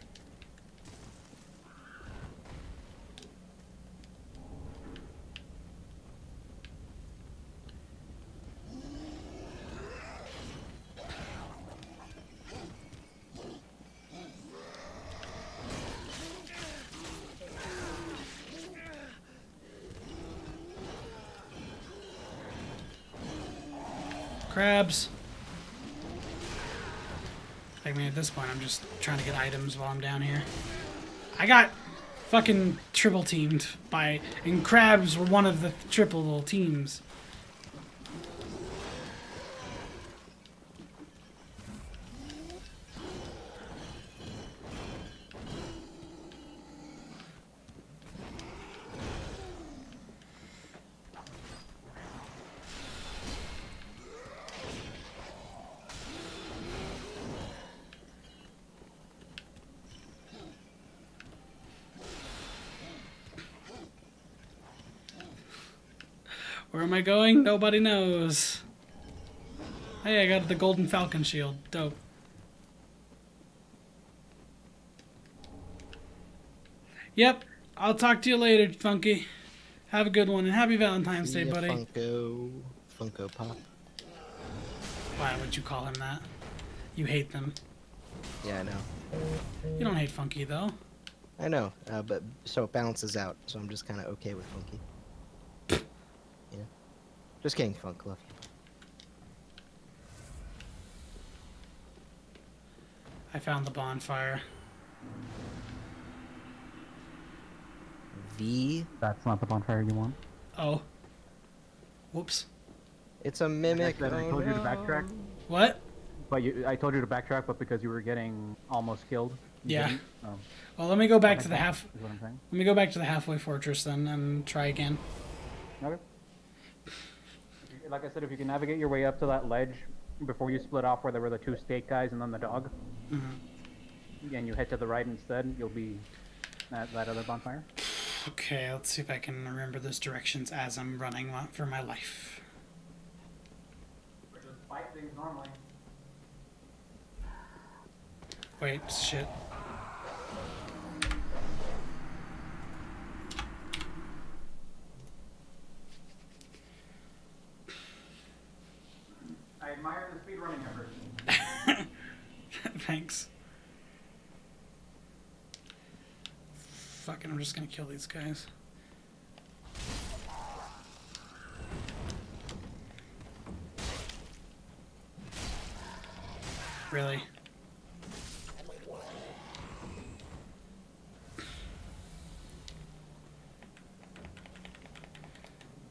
Crabs. I mean, at this point, I'm just trying to get items while I'm down here. I got fucking triple teamed by, and crabs were one of the triple teams. Going? Nobody knows. Hey, I got the golden falcon shield. Dope. Yep. I'll talk to you later, Funky. Have a good one and happy Valentine's Day, buddy. Funko, Funko Pop. Why would you call him that? You hate them. Yeah, I know. You don't hate Funky though. I know, uh, but so it balances out. So I'm just kind of okay with Funky. Yeah. Just kidding, Funk. Love you. I found the bonfire. V. That's not the bonfire you want. Oh. Whoops. It's a mimic. said, I told you to backtrack. What? But you, I told you to backtrack, but because you were getting almost killed. Yeah. Oh, Well, let me go back to the half. Is what I'm saying. Let me go back to the halfway fortress then and try again. Okay. Like I said, if you can navigate your way up to that ledge before you split off where there were the two stake guys and then the dog, Mhm. and you head to the right instead, you'll be at that other bonfire. Okay, let's see if I can remember those directions as I'm running for my life. Just fight things normally. Wait, shit. I admire the speedrunning effort. Thanks. Fucking, I'm just gonna kill these guys. Really?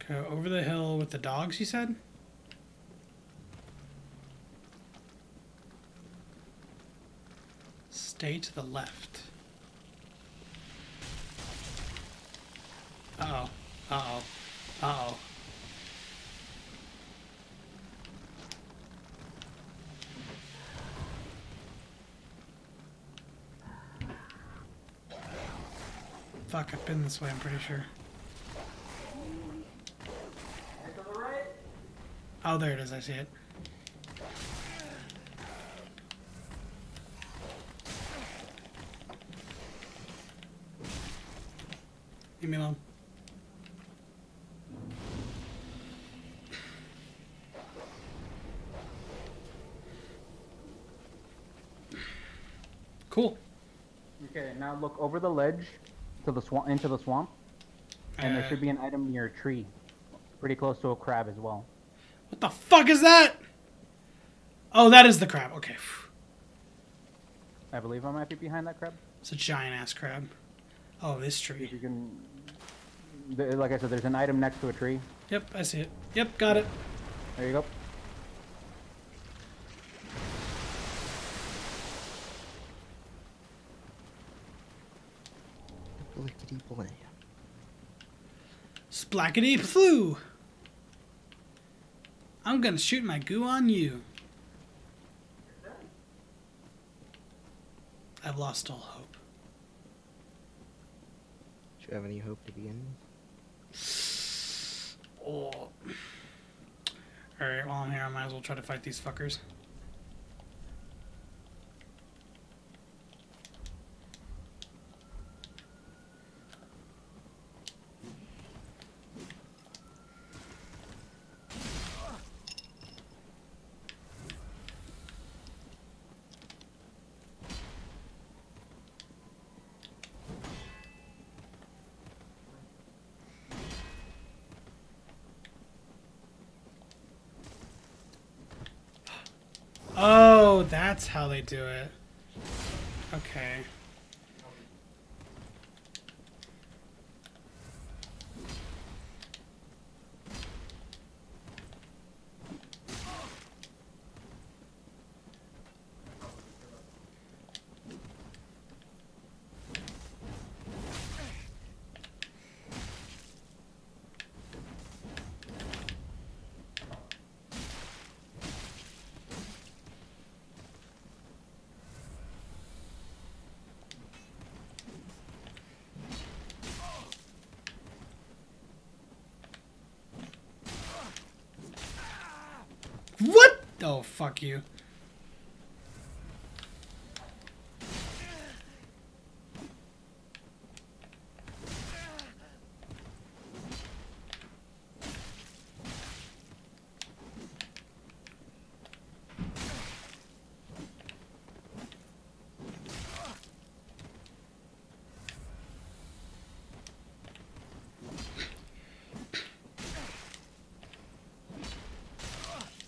Go over the hill with the dogs, you said? Stay to the left. Uh-oh. Uh-oh. Uh-oh. Fuck, I've been this way, I'm pretty sure. Head to the right. Oh, there it is, I see it. Leave me alone. Cool. Okay, now look over the ledge to the swamp into the swamp, and there Uh, should be an item near a tree, pretty close to a crab as well. What the fuck is that? Oh, that is the crab. Okay. I believe I might be behind that crab. It's a giant ass crab. Oh, this tree. you can, like I said, there's an item next to a tree. Yep, I see it. Yep, got it. There you go. Blickety blam. Splackety flew. I'm gonna shoot my goo on you. I've lost all hope. Do you have any hope to begin with? Oh. Alright, while I'm here, I might as well try to fight these fuckers. Oh, that's how they do it. Okay. fuck you.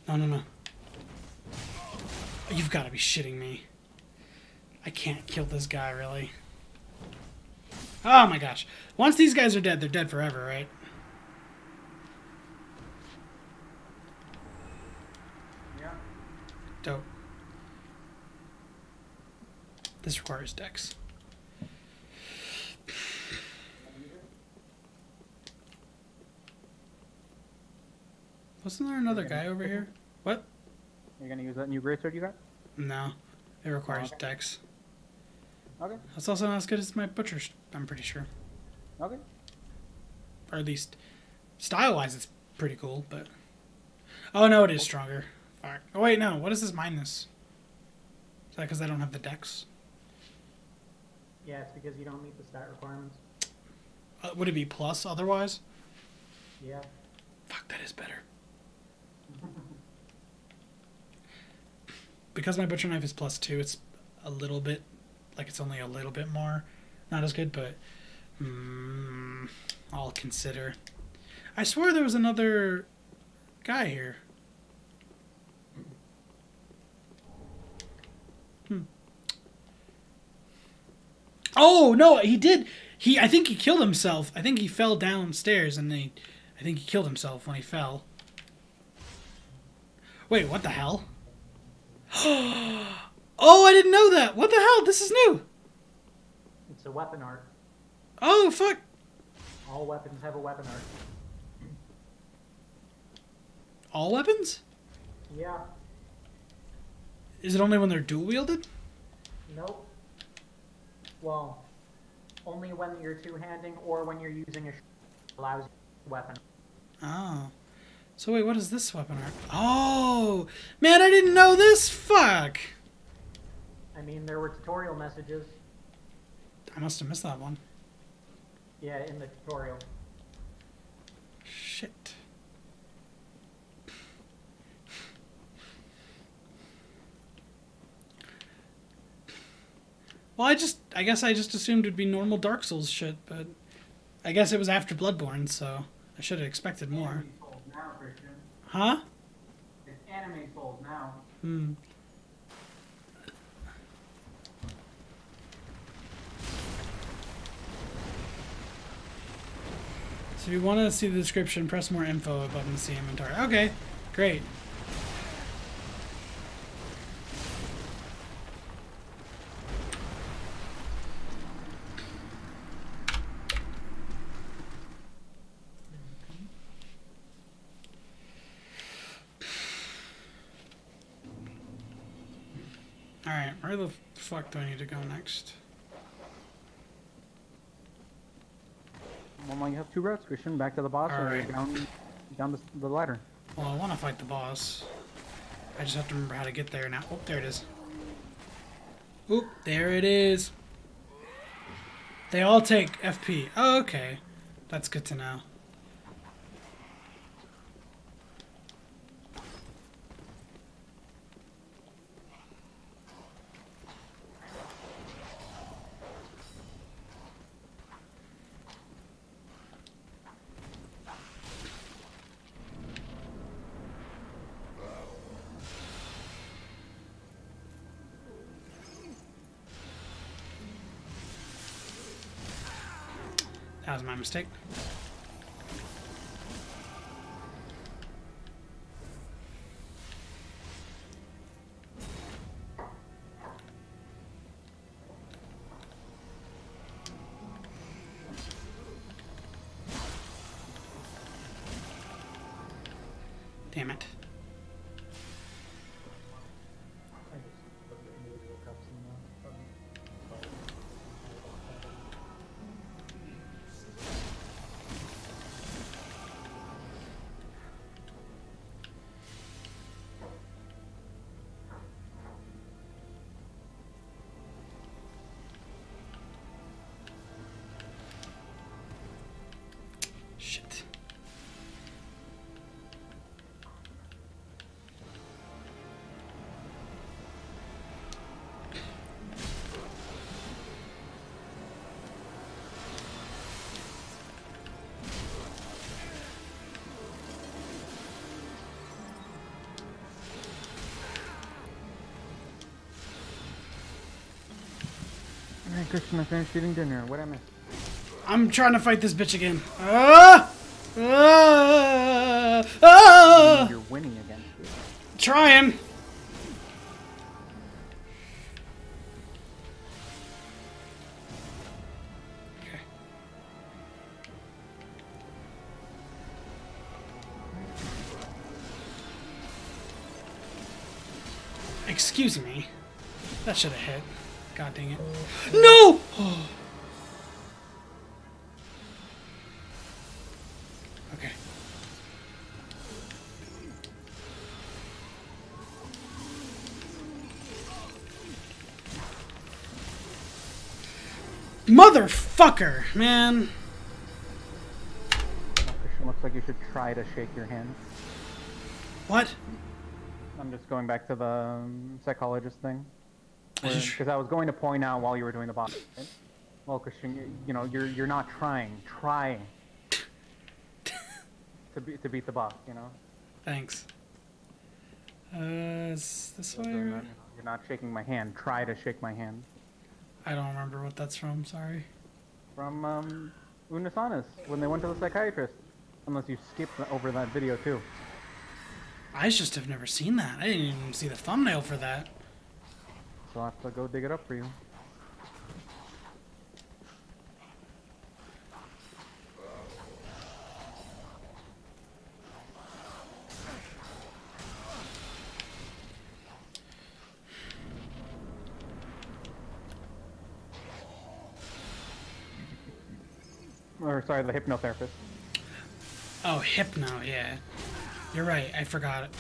No, no, no got to be shitting me. I can't kill this guy, really. Oh my gosh. Once these guys are dead, they're dead forever, right? Yeah. Dope. This requires dex. Wasn't there another guy over here? What? You're gonna use that new greatsword you got? No. It requires Okay. dex. Okay. That's also not as good as my butcher's, I'm pretty sure. Okay. Or at least style wise it's pretty cool, but Oh no, it is stronger. Fuck. Oh wait, no, what is this minus? Is that because I don't have the dex? Yeah, it's because you don't meet the stat requirements. Uh, would it be plus otherwise? Yeah. Fuck, that is better. Because my butcher knife is plus two, it's a little bit, like it's only a little bit more, not as good, but mm, I'll consider. I swear there was another guy here. Hmm. Oh no, he did. He, I think he killed himself. I think he fell downstairs and he, I think he killed himself when he fell. Wait, what the hell? oh, I didn't know that. What the hell? This is new. It's a weapon art. Oh, fuck. All weapons have a weapon art. All weapons? Yeah. Is it only when they're dual wielded? Nope. Well, only when you're two-handing or when you're using a sh- allows you weapon. Oh. So wait, what is this weapon art? Oh, man, I didn't know this. Fuck. I mean, there were tutorial messages. I must have missed that one. Yeah, in the tutorial. Shit. Well, I just, I guess I just assumed it'd be normal Dark Souls shit, but I guess it was after Bloodborne, so I should have expected more. Anime souls now, Christian. Huh? It's anime souls now. Hmm. So if you want to see the description, press more info button to see inventory. Okay, great. Alright, where the fuck do I need to go next? Well, you have two routes, Christian. Back to the boss or Alright. down, down the, the ladder. Well, I want to fight the boss. I just have to remember how to get there now. Oh, there it is. Oop, there it is. They all take FP. Oh, okay. That's good to know. That was my mistake. Christian, I finished eating dinner. What I miss? I'm trying to fight this bitch again. Ah! Ah! Ah! You're winning again. Trying. Okay. Excuse me. That should have hit. God dang it. No! okay. Motherfucker, man. Looks like you should try to shake your hand. What? I'm just going back to the um, psychologist thing. Because I was going to point out while you were doing the boss. Well, Christian, you, know, you're you're not trying, trying to be to beat the boss. You know, Thanks. Uh, is this way? you're not, you're not shaking my hand. Try to shake my hand. I don't remember what that's from. Sorry. From um, Unus Annus when they went to the psychiatrist. Unless you skipped over that video too. I just have never seen that. I didn't even see the thumbnail for that. So I'll have to go dig it up for you. Or sorry, the hypnotherapist. Oh, Hypno, yeah. You're right. I forgot it.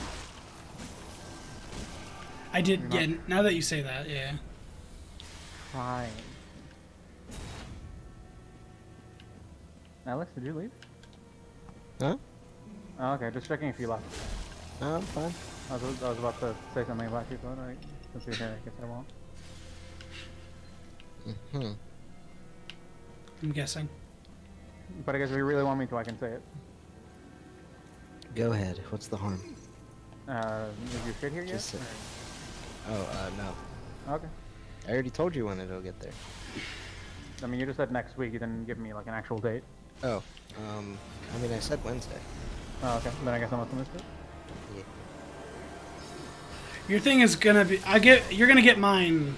I did. You're Yeah. Now that you say that, yeah. Fine. Alex, did you leave? Huh? Oh, okay, just checking if you left. No, I'm fine. I was, I was about to say something about you, but I, since you're here, I guess I won't. Hmm. I'm guessing. But I guess if you really want me to, I can say it. Go ahead. What's the harm? Uh, is your shit here yet? Just say- Oh, uh, no. Okay. I already told you when it'll get there. I mean, you just said next week. You didn't give me like an actual date. Oh, um, I mean, I said Wednesday. Oh, okay. Then I guess I must have missed it. Yeah. Your thing is gonna be. I get. You're gonna get mine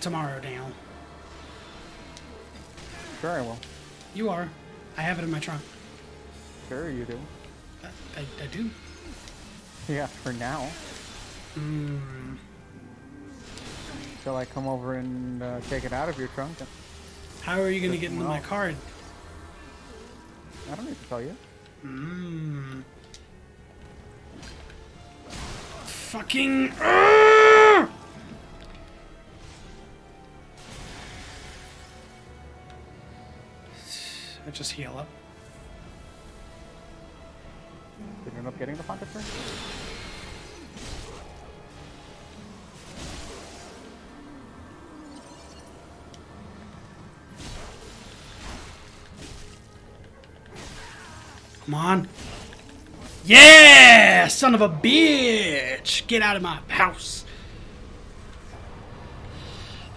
tomorrow, Daniel. Sure, I will. You are. I have it in my trunk. Sure, you do. I, I, I do. Yeah, for now. Mm, Till I come over and uh, take it out of your trunk. how are you gonna get into my card? I don't need to tell you. Mmm. Fucking. I just heal up. Did you end up getting the pocket first? Come on. Yeah! Son of a bitch! Get out of my house!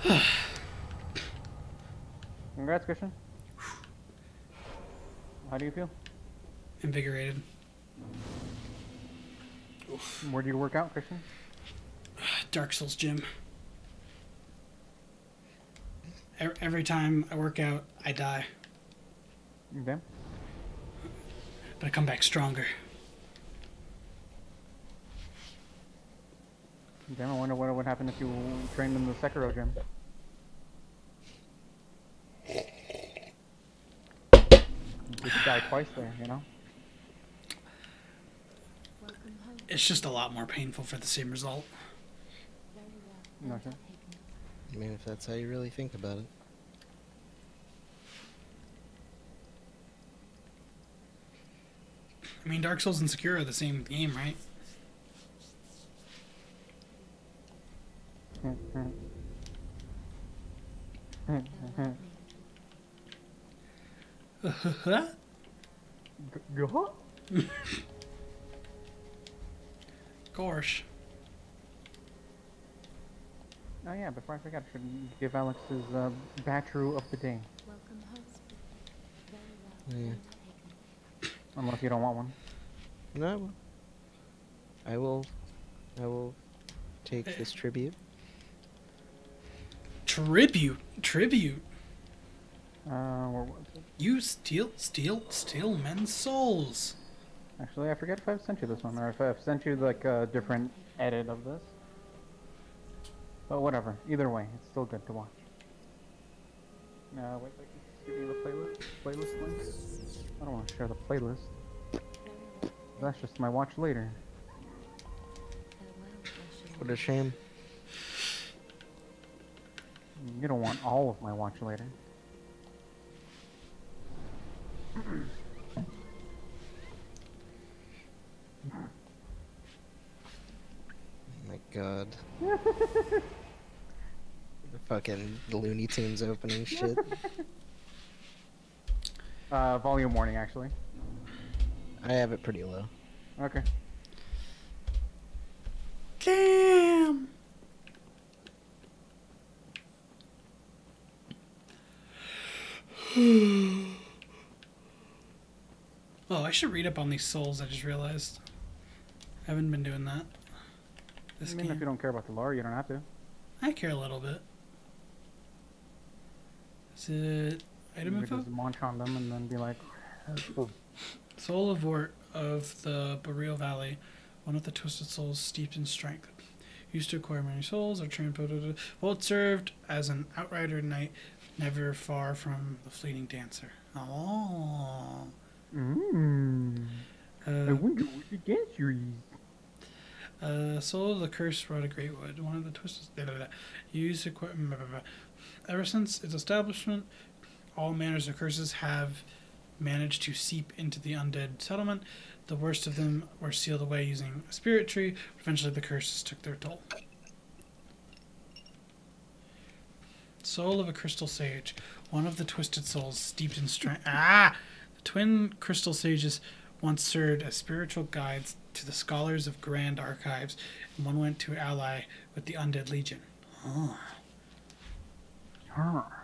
Congrats, Christian. How do you feel? Invigorated. Where do you work out, Christian? Dark Souls gym. Every time I work out, I die, Okay. But I come back stronger. Damn, I wonder what would happen if you trained in the Sekiro gym. You could die twice there, you know? It's just a lot more painful for the same result. Very well. Okay. I mean, if that's how you really think about it. I mean, Dark Souls and Sekiro are the same game, right? Go. Gorsh. Oh yeah, before I forget, I should give Alex his uh, Batru of the day. Welcome host. Very well. Yeah. Point taken. Unless you don't want one. No. I will. I will take this tribute. Tribute, tribute. Uh, where was it? You steal, steal, steal men's souls. Actually, I forget if I've sent you this one or if I've sent you like a different edit of this. But whatever. Either way, it's still good to watch. Uh, wait, wait, give me the playlist. Playlist link. I don't want to share the playlist. That's just my watch later. Farewell, flesh and What a shame. You don't want all of my watch later. Oh my god. the fucking Looney Tunes opening shit. Uh, volume warning, actually. I have it pretty low. Okay. Damn. oh, I should read up on these souls. I just realized. I haven't been doing that. This I mean, if you don't care about the lore, you don't have to. I care a little bit. Is it item info? just munch on them and then be like, Soul of of the Boreal Valley, one of the twisted souls steeped in strength. Used to acquire many souls, or trained. blah, blah. Served as an outrider knight, never far from the fleeting dancer. Oh. I Uh, wonder what the dancer is. uh, Soul of the Curse-rotted Greatwood, one of the twisted. Used to acquire. Ever since its establishment, all manners of curses have managed to seep into the undead settlement. The worst of them were sealed away using a spirit tree. Eventually, the curses took their toll. Soul of a crystal sage, one of the twisted souls steeped in strength. Ah! The twin crystal sages once served as spiritual guides to the scholars of grand archives, and one went to ally with the undead legion. Huh, huh.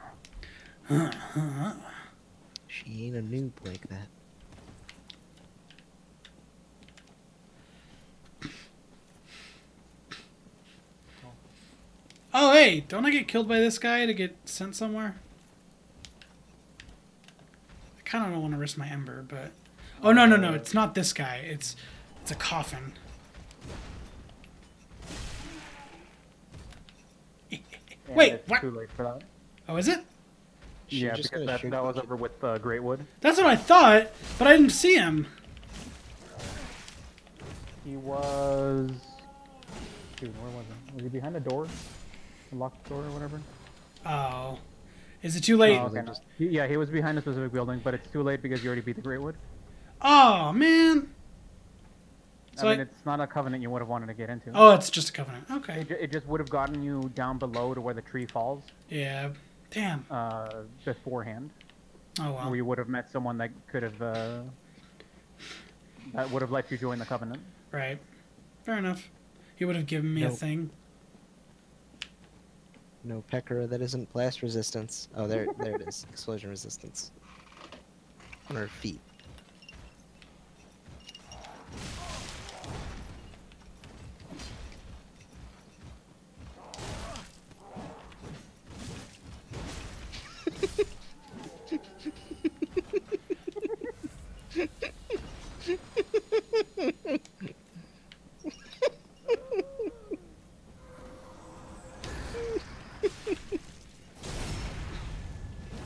She ain't a noob like that. Oh, hey, don't I get killed by this guy to get sent somewhere? I kind of don't want to risk my ember, but oh no, no, no, it's not this guy. It's it's a coffin. And Wait, it's what? Too late for that. Oh, is it? She yeah, just because that, that was over with uh, Greatwood. That's what I thought, but I didn't see him. He was. Dude, where was he? Was he behind a door? A locked door or whatever? Oh, is it too late? Oh, okay, no. He- yeah, he was behind a specific building, but it's too late because you already beat the Greatwood. Oh man. So I mean, I- it's not a covenant you would have wanted to get into. Oh, it's just a covenant. Okay. It, it just would have gotten you down below to where the tree falls Yeah. Damn. uh, beforehand. Oh well. Where you would have met someone that could have. Uh, that would have let you join the covenant. Right. Fair enough. He would have given me a thing. No Pekora that isn't blast resistance. Oh, there, there it is. Explosion resistance. On her feet.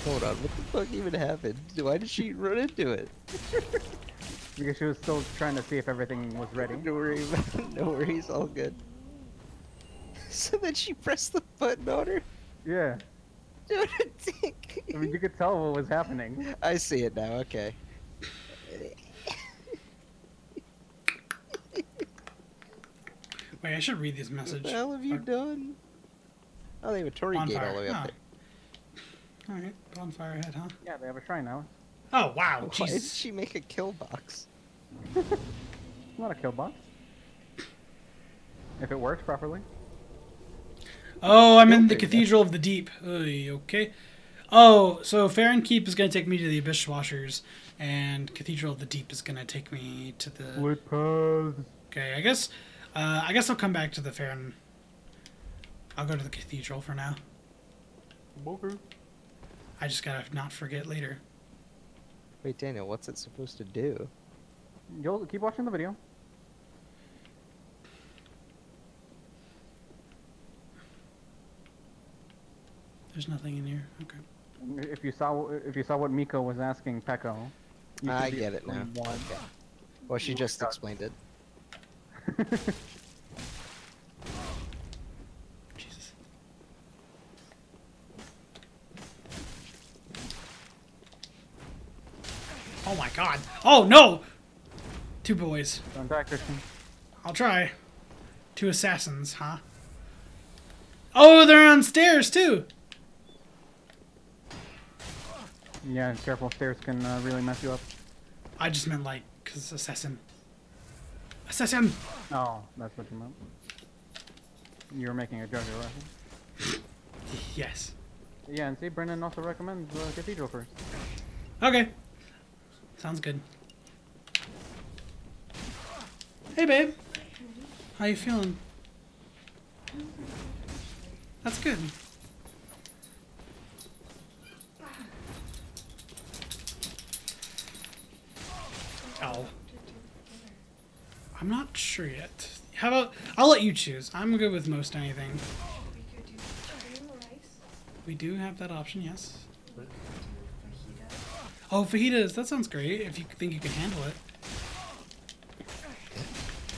Hold on, what the fuck even happened? Why did she run into it? Because she was still trying to see if everything was ready. No worry, no worries, all good. So then she pressed the button on her? Yeah. Dude, dick. I mean, you could tell what was happening. I see it now, okay. Wait, I should read this message. What message. the hell have you Fuck. done? Oh, they have a torii gate all the way up Oh. All right, bonfire head, huh? Yeah, they have a shrine now. Oh wow, there. Why did she make a kill box? Not a kill box. If it works properly. Oh, I'm in the Cathedral of the Deep. Oy, okay. Oh, so Farron Keep is going to take me to the Abyss Watchers, and Cathedral of the Deep is going to take me to the. Split paths. Okay, I guess. Uh, I guess I'll come back to the Farron. I'll go to the Cathedral for now. Okay. I just gotta not forget later. Wait, Daniel, what's it supposed to do? You'll keep watching the video. There's nothing in here. Okay. If you saw if you saw what Miko was asking Peko, I get it now. explaining One. Well, she just God. explained it. Jesus. Oh my god. Oh no! Two boys. Don't Christian. I'll try. Two assassins, huh? Oh, they're on stairs too! Yeah, careful. Stairs can uh, really mess you up. I just meant like, cause assassin. Assassin! Oh, that's what you meant. You were making a Jojo reference. Yes. Yeah, and see, Brennan also recommends uh, Cathedral first. Okay. Sounds good. Hey, babe. How you feeling? That's good. Oh. I'm not sure yet. How about I'll let you choose. I'm good with most anything. We do. We do have that option, yes. We could do fajita. Oh, fajitas. That sounds great. If you think you can handle it.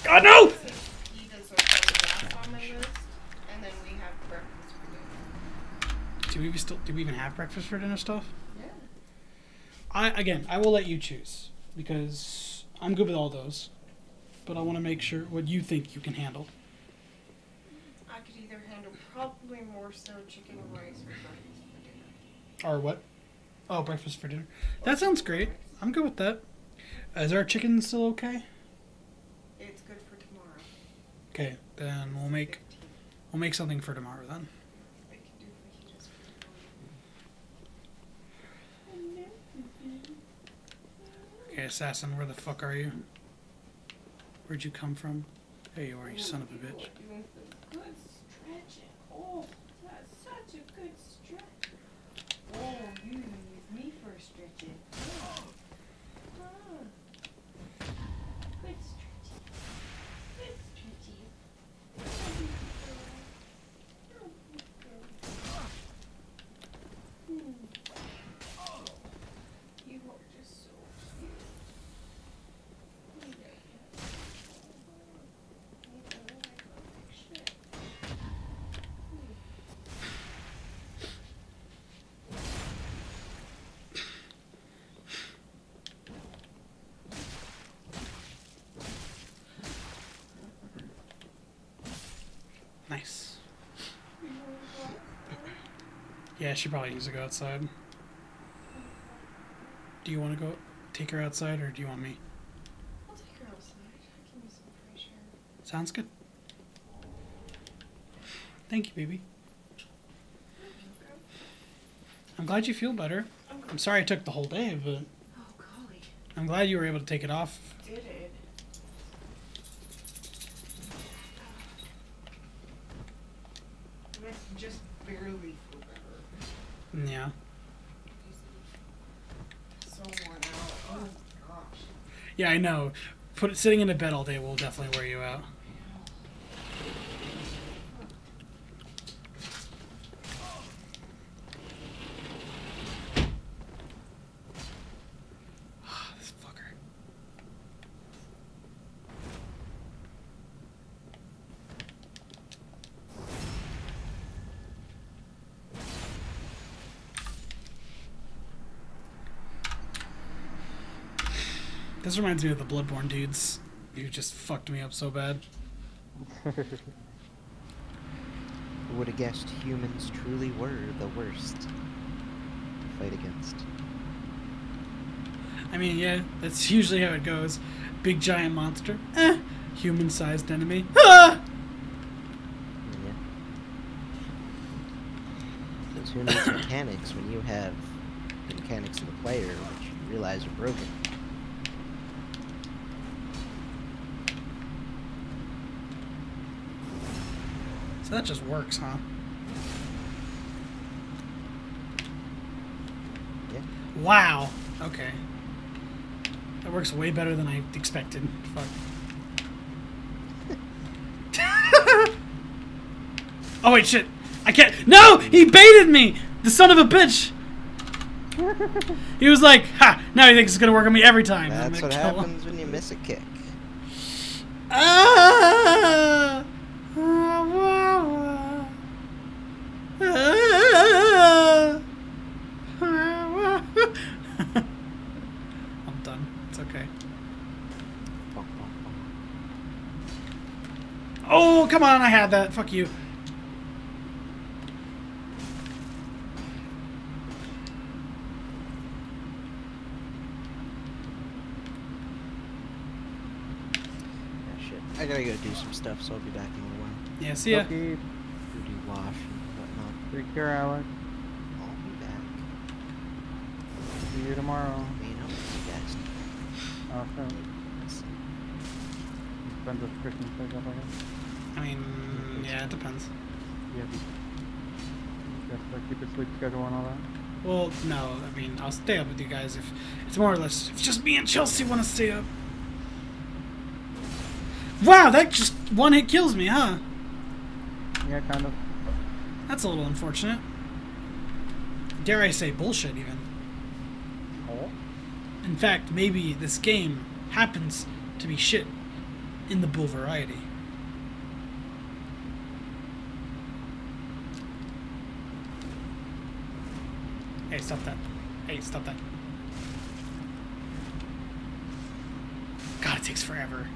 God no! Fajitas are probably last on my list. And then we have breakfast for dinner. Do we still do we even have breakfast for dinner stuff? Yeah. I again, I will let you choose because I'm good with all those, but I want to make sure what you think you can handle. I could either handle probably more so chicken and rice or breakfast for dinner. Or what? Oh, breakfast for dinner. That sounds great. I'm good with that. Uh, is our chicken still okay? It's good for tomorrow. Okay, then we'll make we'll make something for tomorrow then. We can do fajitas for Okay, assassin, where the fuck are you? Where'd you come from? There you are, you son of a bitch. Oh, that's such a good stretch. Oh, you use me for stretching. Oh. Ah. Good stretching. Good stretching. Hmm. You are just so cute. Yeah, yeah. Nice. Yeah, she probably needs to go outside. Do you want to go take her outside or do you want me? I'll take her outside. Give me some fresh air. Sounds good. Thank you, baby. I'm glad you feel better. I'm sorry it took the whole day, but Oh golly, I'm glad you were able to take it off it? I mean, I just barely feel better. Yeah. So worn out. Oh gosh. Yeah, I know. Put sitting in a bed all day will definitely wear you out. this fucker. This reminds me of the Bloodborne dudes. You just fucked me up so bad. Who would have guessed humans truly were the worst to fight against? I mean, yeah, that's usually how it goes. Big giant monster, eh, human-sized enemy, ah! Yeah. who needs mechanics when you have the mechanics of the player, which you realize are broken? So that just works, huh? Yeah. Wow. Okay. That works way better than I expected. Fuck. oh wait, shit! I can't. No, he baited me. The son of a bitch. he was like, "Ha! Now he thinks it's gonna work on me every time." That's what kill him. happens when you miss a kick. Ah! Ah, wah, wah. Ah! Ah, wah. I'm done. It's okay. Bonk, bonk, bonk. Oh, come on! I had that. Fuck you. Shit. I gotta go do some stuff, so I'll be back in a little while. Yeah. See ya. Okay, wash and whatnot. take care, Alex. I'll be back. See you tomorrow. You know, you guys. Oh, so Let's- depends if Christian stays up, I guess. I mean, yeah, it depends. Yeah. Like keep your sleep schedule and all that. Well, no. I mean, I'll stay up with you guys if it's more or less. If just me and Chelsea want to stay up. Wow, that just one hit kills me, huh? Yeah, kind of. That's a little unfortunate. Dare I say bullshit, even. Oh. In fact, maybe this game happens to be shit in the bull variety. Hey, stop that. Hey, stop that. God, it takes forever.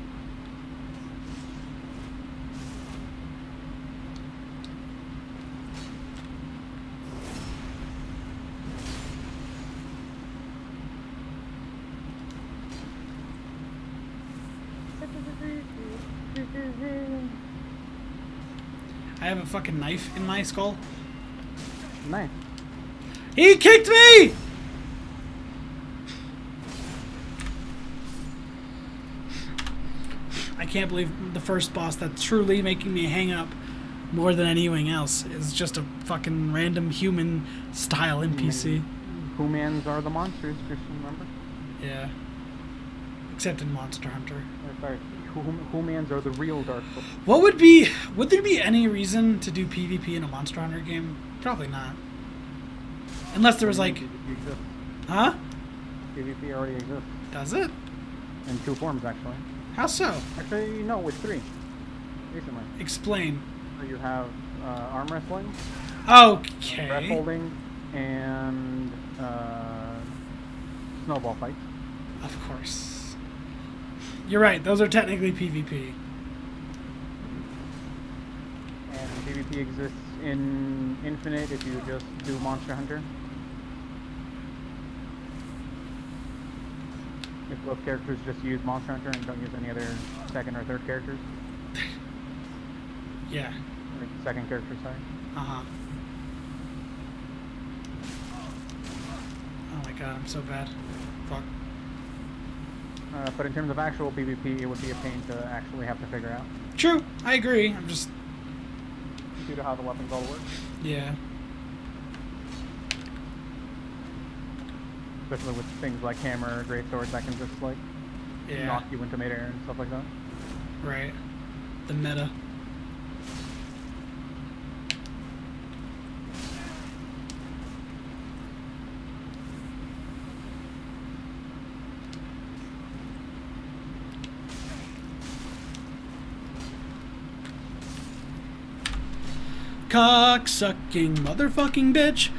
I have a fucking knife in my skull. Nice. He kicked me! I can't believe the first boss that's truly making me hang up more than anything else is just a fucking random human style NPC. Humans are the monsters, Christian, remember? Yeah. Except in Monster Hunter. Or, sorry, hum- humans are the real Dark Souls. What would be would there be any reason to do PvP in a Monster Hunter game? Probably not. Unless there was like huh? PvP already exists. Does it? In two forms, actually. How so? Actually, no, with three. Recently. Explain. So you have uh, arm wrestling, Okay. breath holding, and uh, snowball fights. Of course. You're right. Those are technically PvP. And PvP exists in Infinite if you just do Monster Hunter. If both characters just use Monster Hunter and don't use any other second or third characters. Yeah. Like second character, sorry. Uh huh. Oh my god, I'm so bad. Fuck. Uh, but in terms of actual PvP, it would be a pain to actually have to figure out True. I agree. I'm just due to how the weapons all work. yeah. Especially with things like hammer or great swords that can just like Yeah. knock you into midair and stuff like that. Right. The meta. Cock sucking motherfucking bitch.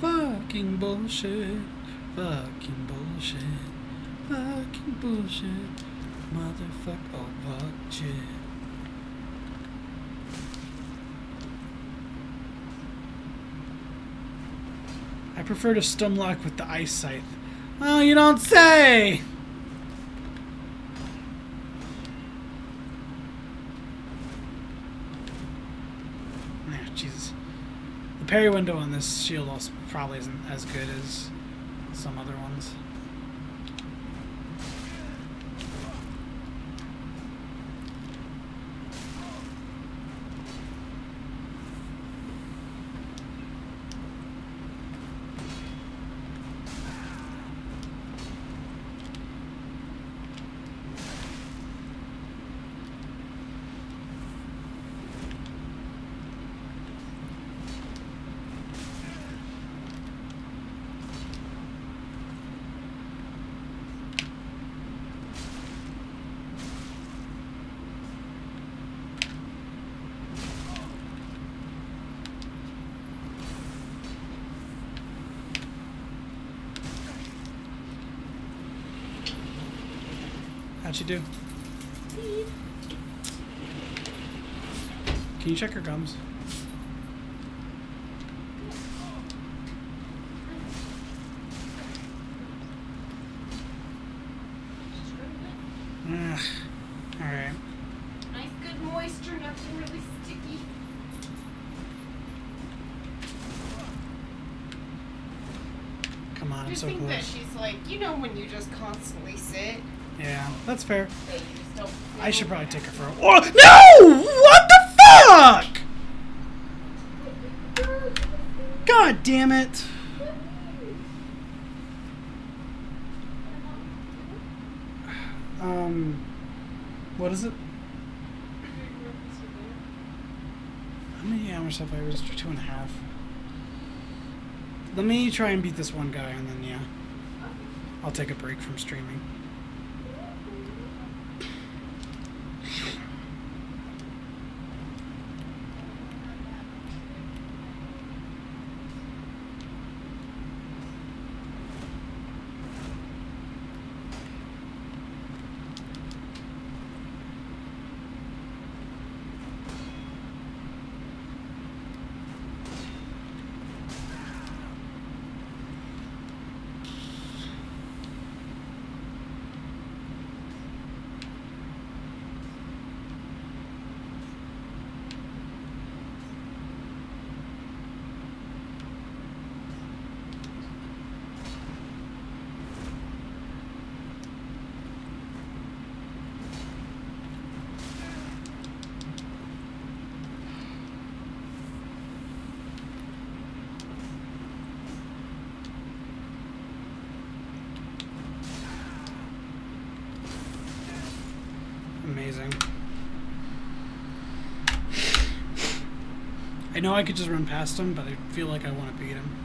Fucking bullshit. Fucking bullshit. Fucking bullshit. Motherfuck. Oh, fuck shit. I prefer to stunlock with the ice scythe. Oh, you don't say! Ah, Jesus. The parry window on this shield also probably isn't as good as some other ones. How'd you do? Can you check her gums? Ugh. Alright. Nice, good moisture, nothing really sticky. Come on, I I'm so think that she's like, you know, when you just constantly sit, Yeah, that's fair. that you just don't. I should probably take her for a Oh no! What the fuck? God damn it. Um, what is it? How many hours have I registered? Two and a half. Let me try and beat this one guy, and then yeah, I'll take a break from streaming. I know I could just run past him, but I feel like I want to beat him.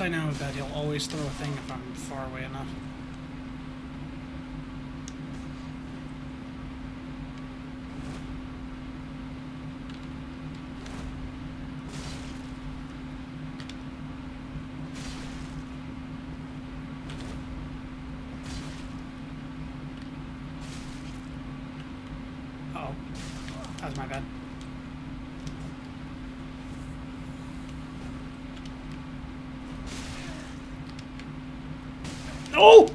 I know that he'll always throw a thing if I'm far away enough. Uh oh. That was my bad. No! If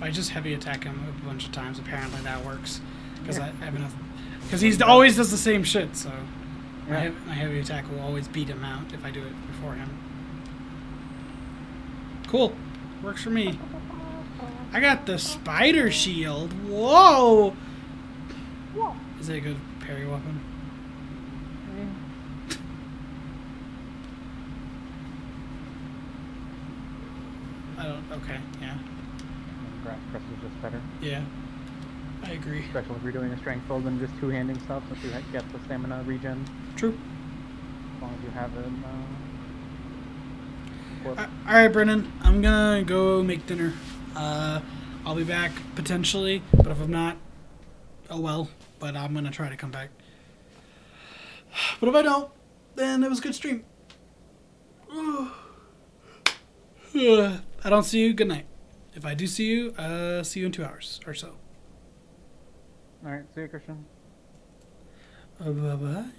I just heavy attack him a bunch of times, apparently that works. Because I have enough. Because he always does the same shit, so. My, Yeah. heavy, my heavy attack will always beat him out if I do it before him. Cool. Works for me. I got the spider shield. Whoa! Is it a good parry weapon? I don't. Okay. Yeah. And Grass Crest is just better. Yeah. I agree. Especially if you're doing a strength build and just two-handing stuff, since you get the stamina regen. True. As long as you have it. Uh, all right, Brennan. I'm gonna go make dinner. Uh, I'll be back potentially, but if I'm not, oh well. But I'm gonna try to come back. But if I don't, then it was a good stream. I don't see you. Good night. If I do see you, uh, see you in two hours or so. All right, see you, Christian. Uh, bye bye.